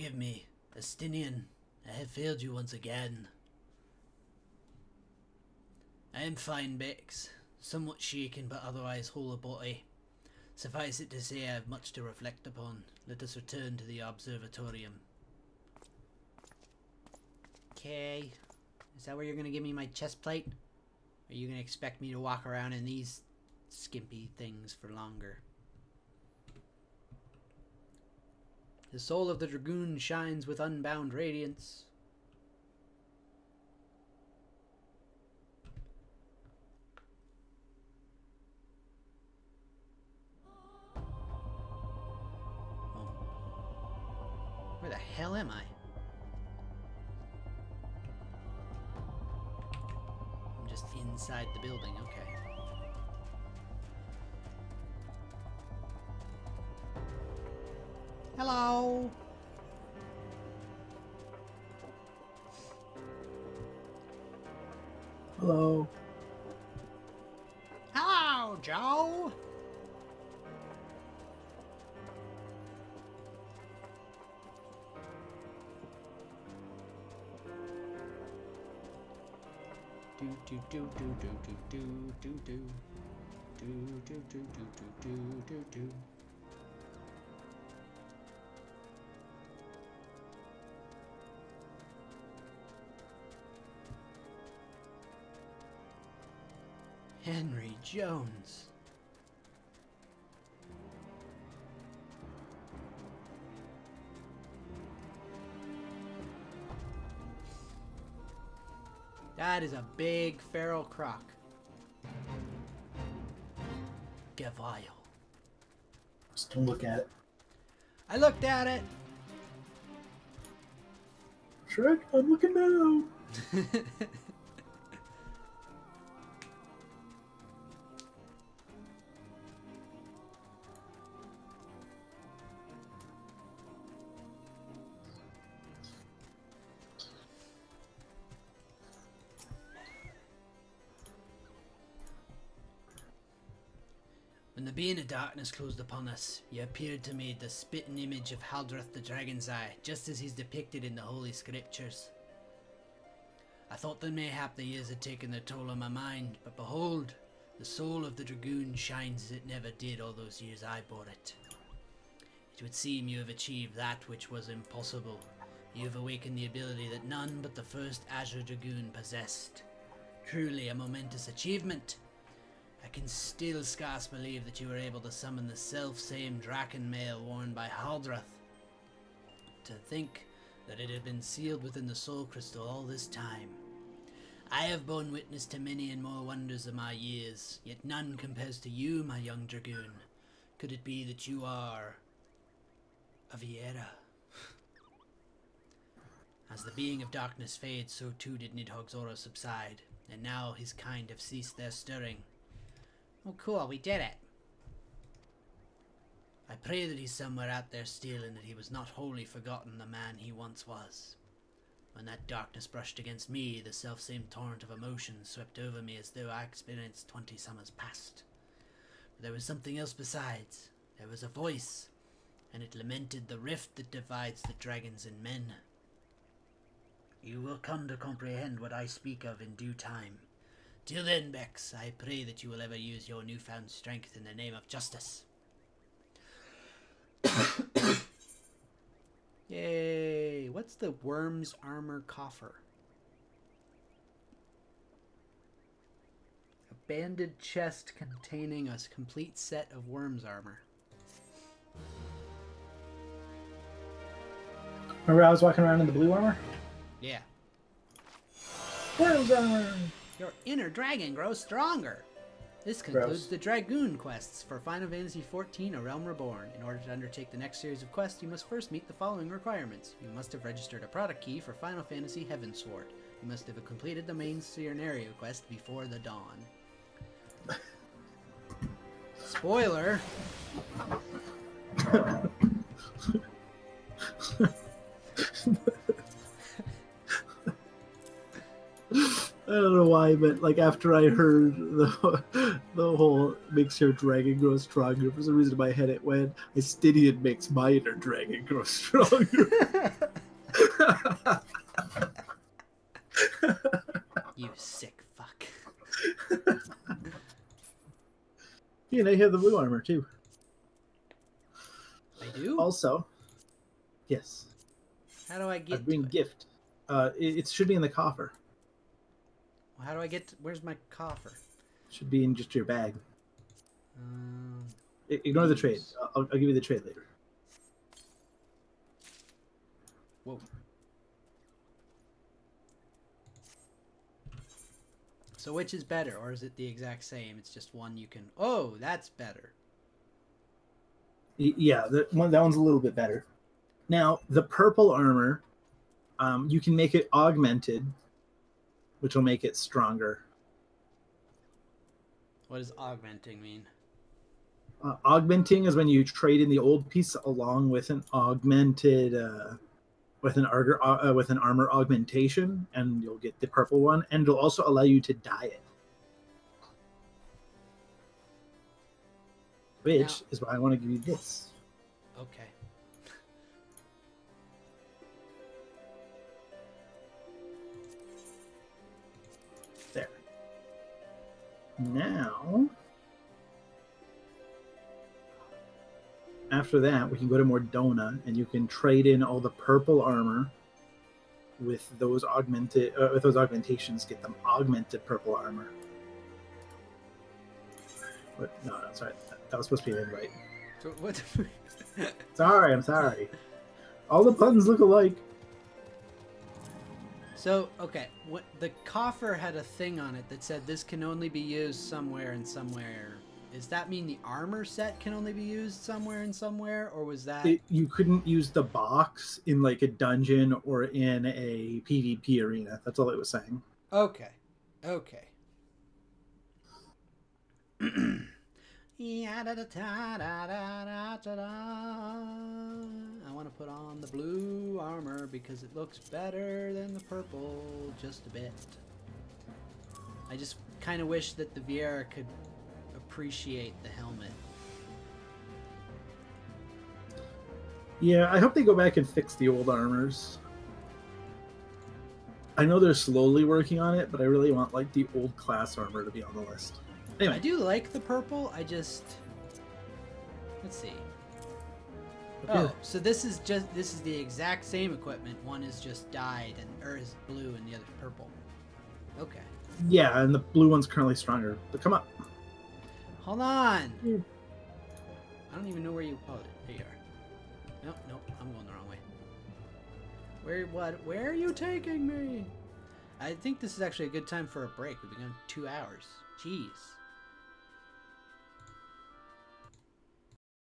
C: Forgive me, Estinian. I have failed you once again. I am fine, Bex. Somewhat shaken, but otherwise whole of body. Suffice it to say, I have much to reflect upon. Let us return to the observatorium.
A: Okay. Is that where you're gonna give me my chest plate? Are you gonna expect me to walk around in these skimpy things for longer? The soul of the dragoon shines with unbound radiance. Oh. Where the hell am I? I'm just inside the building, okay. Hello.
J: Hello.
A: Hello, Joe. do do do do do do do do do do do do do do do do do. Henry Jones. That is a big feral croc. Gavile.
J: Just don't look at it.
A: I looked at it.
J: Shrek, I'm looking now.
A: Darkness closed upon us, you appeared to me the spitting image of Haldreth the Dragon's Eye, just as he's depicted in the Holy Scriptures. I thought that mayhap the years had taken their toll on my mind, but behold, the soul of the dragoon shines as it never did all those years I bore it. It would seem you have achieved that which was impossible. You have awakened the ability that none but the first Azure Dragoon possessed. Truly a momentous achievement. I can still scarce believe that you were able to summon the self-same Drachen mail worn by Haldreth. To think that it had been sealed within the soul crystal all this time. I have borne witness to many and more wonders of my years, yet none compares to you, my young dragoon. Could it be that you are a Viera? As the being of darkness fades, so too did Nidhogg's aura subside, and now his kind have ceased their stirring. Oh, cool, we did it. I pray that he's somewhere out there still and that he was not wholly forgotten the man he once was. When that darkness brushed against me, the selfsame torrent of emotion swept over me as though I experienced twenty summers past. But there was something else besides. There was a voice, and it lamented the rift that divides the dragons and men. You will come to comprehend what I speak of in due time. Till then, Bex, I pray that you will ever use your newfound strength in the name of justice. Yay! What's the worm's armor coffer? A banded chest containing a complete set of worm's armor.
J: Remember I was walking around in the blue armor?
A: Yeah.
J: Worms armor!
A: Your inner dragon grows stronger. This concludes
J: Gross.
A: the Dragoon quests for Final Fantasy XIV A Realm Reborn. In order to undertake the next series of quests, you must first meet the following requirements. You must have registered a product key for Final Fantasy Heavensward. You must have completed the main scenario quest before the dawn. Spoiler!
B: I don't know why, but like after I heard the the whole makes your dragon grow stronger, for some reason in my head it went, Astidian makes my inner dragon grow stronger.
A: You sick fuck.
B: yeah, and I have the blue armor too.
A: I do?
B: Also, yes,
A: How do I get
B: green
A: to it?
B: gift. Uh, it, it should be in the coffer.
A: How do I get to... Where's my coffer?
B: Should be in just your bag.
A: Um,
B: Ignore the trade. I'll, I'll give you the trade later.
A: whoa. So which is better, or is it the exact same? It's just one you can... Oh, that's better.
B: Yeah, the one that one's a little bit better. Now the purple armor, um, you can make it augmented, which will make it stronger.
A: What does augmenting mean?
B: Uh, augmenting is when you trade in the old piece along with an augmented, uh, with an armor, uh, with an armor augmentation, and you'll get the purple one, and it'll also allow you to dye it. Which
A: Now-
B: is why I want to give you this.
A: Okay.
B: Now, after that, we can go to Mor Dhona, and you can trade in all the purple armor with those augmented uh, with those augmentations. Get them augmented purple armor. What? No, no, sorry. That, that was supposed to be an invite.
A: So what?
B: Sorry, I'm sorry. All the buttons look alike.
A: So okay, what the coffer had a thing on it that said this can only be used somewhere and somewhere. Does that mean the armor set can only be used somewhere and somewhere, or was that?
B: It, you couldn't use the box in like a dungeon or in a PvP arena. That's all it was saying.
A: Okay. Okay. I want to put on the blue armor because it looks better than the purple just a bit. I just kind of wish that the Viera could appreciate the helmet.
B: Yeah, I hope they go back and fix the old armors. I know they're slowly working on it, but I really want like the old class armor to be on the list.
A: I do like the purple. I just let's see. Oh, so this is just this is the exact same equipment. One is just dyed and or is blue and the other's purple. Okay.
B: yeah, and the blue one's currently stronger. But come up.
A: Hold on.
B: Hmm.
A: I don't even know where you oh there you are. Nope, nope, I'm going the wrong way. Where what where are you taking me? I think this is actually a good time for a break. We've been going two hours. Jeez.